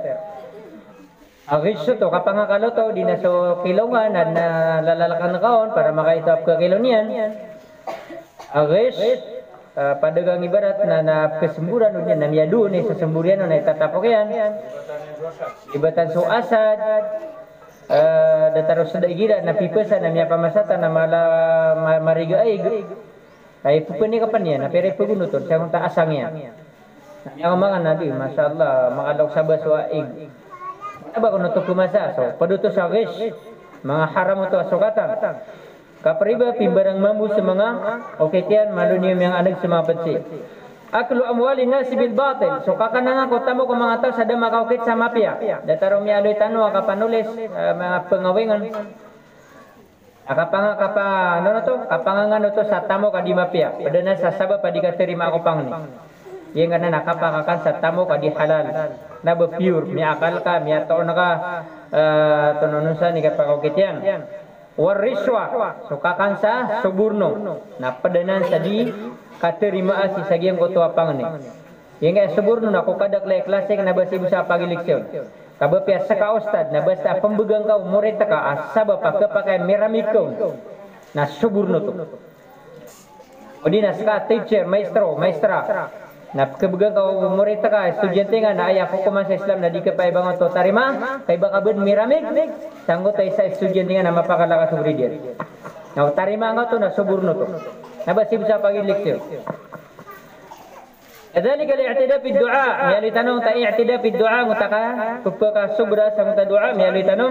Agisyo to kapang akalo to di na so kilongan na nalalalakan kaon para makaitap ka kilo niyan. Agis uh, padagang ibarat na na kesemburan niya na niya doon sa semburian na itatapok yan. Ibatan so asad uh, dataro sa daigira na pipesa na niya pamasata na mala ma, mariga ay pupuni ka pa niya na pero pagunuton sa kung taasang yan. Yang mga nabi, masyaallah, makalok sa baswa ig. Aba ko nato kumasa, so paduto sa gish, mga haram to asukatan. Kapriba pimbarang mambu sa mga okay tiyan maluniyam yang anag sa mga patsi. Aklu amwali nasi bil batil. So kakananga ko tamo ko mga tao sa dama kaukit sa mapya. Dataro mi aloy tano kapanulis uh, mga pengawingan. Akapanga kapa ano to? Kapangangan to sa tamo ka di mapya. Padana sa saba pa di ka terima ako pang ni. Yang kana nakapakakan sa tamo ka di halal. Na ba pure, mi akal ka, mi ato na ka uh, tununusan ni kapakaukit yan. Wariswa, so kakan sa suburno. Na padanan sa di katerima si sagiang ko to apang ni. Yang kaya suburno na ko kadak lay klase ka na basi sa pagiliksyon. Kabapya sa ka ustad na basta pambugang ka murid ka asaba pa kapakay miramikon na suburno to. O di na sa teacher, maestro, maestra. Na kabugang ka murid ka estudyante nga na aya ko kuman sa Islam na di ka pa ibang to tarima kay baka bud miramik sanggo tay sa estudyante nga na mapakalakas ug reader. Na tarima nga to na suburno to. Na basi sa pagiliksyon. كذلك الاعتداء في الدعاء ميالي تنو تا اعتداء في الدعاء متكا كبكا صبرا سمتا دعاء ميالي تنو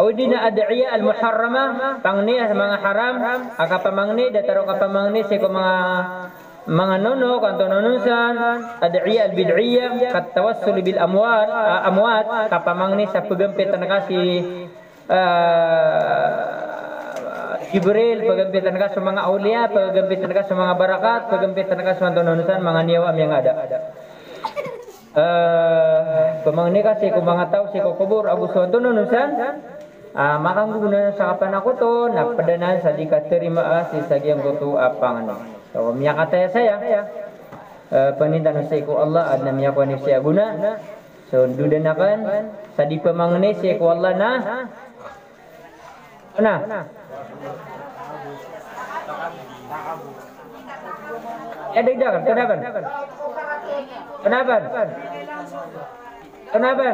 أو دينا أدعية المحرمة pangni mga haram aka pamangni dataro ka pamangni siko mga mga nono kanto nonusan ad'iya al-bid'iyya kat tawassul bil amwat amwat kapamangni sa pagampit na kasi Jibril, pagampitan ka sa mga aulia, pagampitan ka sa mga barakat, pagampitan ka sa mga tununusan, mga yang ada. Uh, pamangni kasi kung mga tao si kukubur, agus sa tununusan, uh, makanggunan sa kapan ako to, napadanan sa di katerima si sagyang gutu apang ano. So, miya kataya saya, uh, panindan sa ko Allah, ad na miya ko ni siya guna. So, dudanakan, sa di pamangni si ko Allah na, na, Ya dagdagan, kenapa? Kenapa? Kenapa?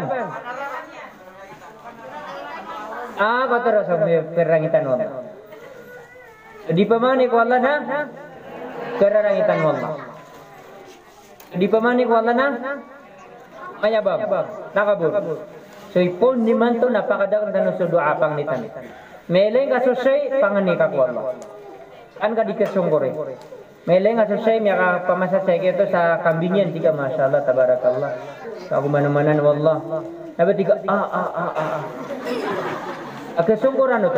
Ah, kau terus perangitan Allah. Di pemani ko Allah kerarangitan mo Allah. Di pemani ko Allah na mayabang, nakabur. So ipon ni man to napakadagang tanong sa doa pang nitan. Meleng ka susay pangani ka ko Allah. An ka di ka sunggore. Meleng ka susay miya ka pamasasay kito sa kambingyan tika masyaallah tabarakallah. Sa kumanaman wallah. Nabi tika ah ah ah ah. Akasungguran to.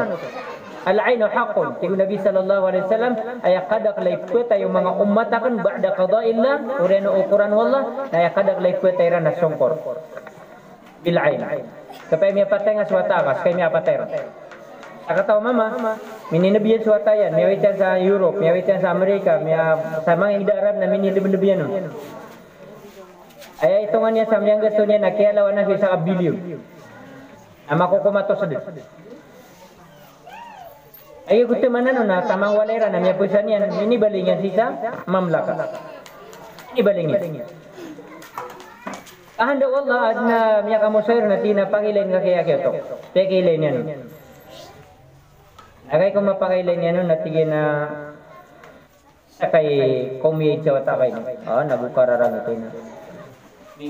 Al-ainu haqqun. Tigo Nabi sallallahu alaihi wasallam ay kadak laipeta yung mga ummatakan ba'da qada'illah ureno ukuran wallah ay kadak laipeta ira na sungkor. Bil ain. Kapay mi patay nga swata kas kay mi patay. Akataw mama, mininabiyan swata yan, may witan sa Europe, may witan sa Amerika, may sa mga ida Arab na mininabiyan nun. Ay ito nga niya sa miyang gusto niya na kaya lawan na sa kabilyo. Na makukumato sa din. Ay gusto man ano na tamang walera na miya pusan yan, ini balingan sisa mamlaka. Ini balingan. Ahanda wallah adna miya kamo sir na tina pangilan nga kaya kaya to. Pekilan yan. Agay ko mapakailan yan na tigin na sakay kumiyay sa watakay. Ah, nabukararang ito na.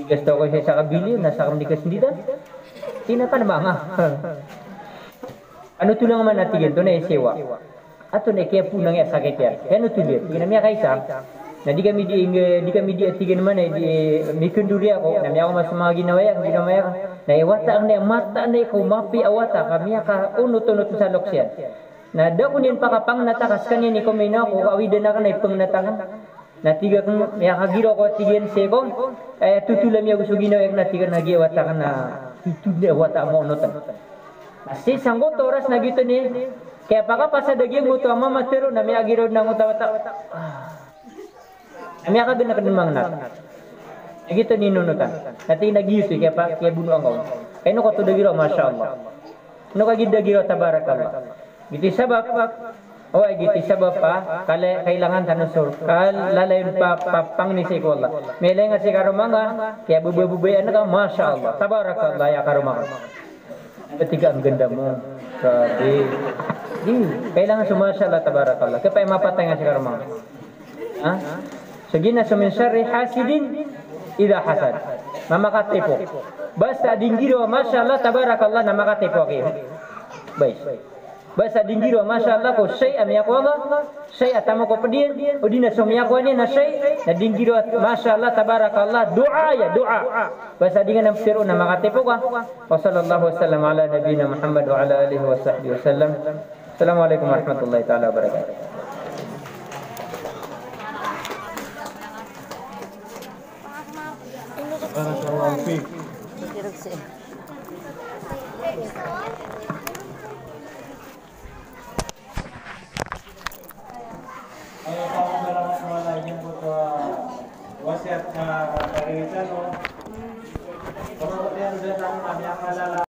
Gusto ko siya sa kabilio, nasa kamdikas dito. Tina ka naman nga. Ano tulang man natigin to na isewa. Ato na kaya po nang sakit yan. Ano tulit? Ginamya kaysa. Na di kami di di kami di atigin man eh di mikunduri ako. Na miya ako mas mga ginawa yan, ginawa yan. Na iwata ang na mata na ko mapi awata kami ka unot-unot sa loksyan. Na da ko nin pakapang natakas kanya ni kumina ko awida na ka na ipang natangan. Na tiga kong miya kagiro ko tigyan seko. Eh tutulam ya gusto ginawa yan na tiga na giwata ka na tutud na wata mo unotan. Si sanggot oras na gito ni kaya paka pasadagyan mo to ang mamatero na may agirod na utawata. Ami ka bin nakadumang nat. Nagito ni nunutan. Nati nagiyus kaya pa kaya buno ang kaon. Kaya no ko to dagiro masyaallah. No ka gidagiro tabarakallah. Giti sabab o ay giti sabab pa kala kailangan tanusur. Kal lalayon pa, pa pang ni si Allah. Melay nga si karumanga kaya bubububayan na ka masyaallah. Tabarakallah ya karumanga. Ketika ang ganda mo. Sabi. Di, kailangan sumasyala tabarakallah. Kaya pa mapatay nga si karumang. Ha? So gina suminsari hasidin ida hasad. Mamakatipo. Basta dinggiro masyaallah tabarakallah na makatipo kayo. Baik. Basta dinggiro masyaallah ko shay am yaqwa shay atamo ko pedin udina sumya ko ni na shay na dinggiro masyaallah tabarakallah doa ya doa. Basta dengan ang pero na makatipo ka. Wa sallallahu wasallam ala nabiyina Muhammad wa ala alihi wa sahbihi wasallam. Assalamualaikum warahmatullahi taala wabarakatuh. Barakallahu fiik. wasiat na kagamitan o. Pero kung yan, doon ang aming akala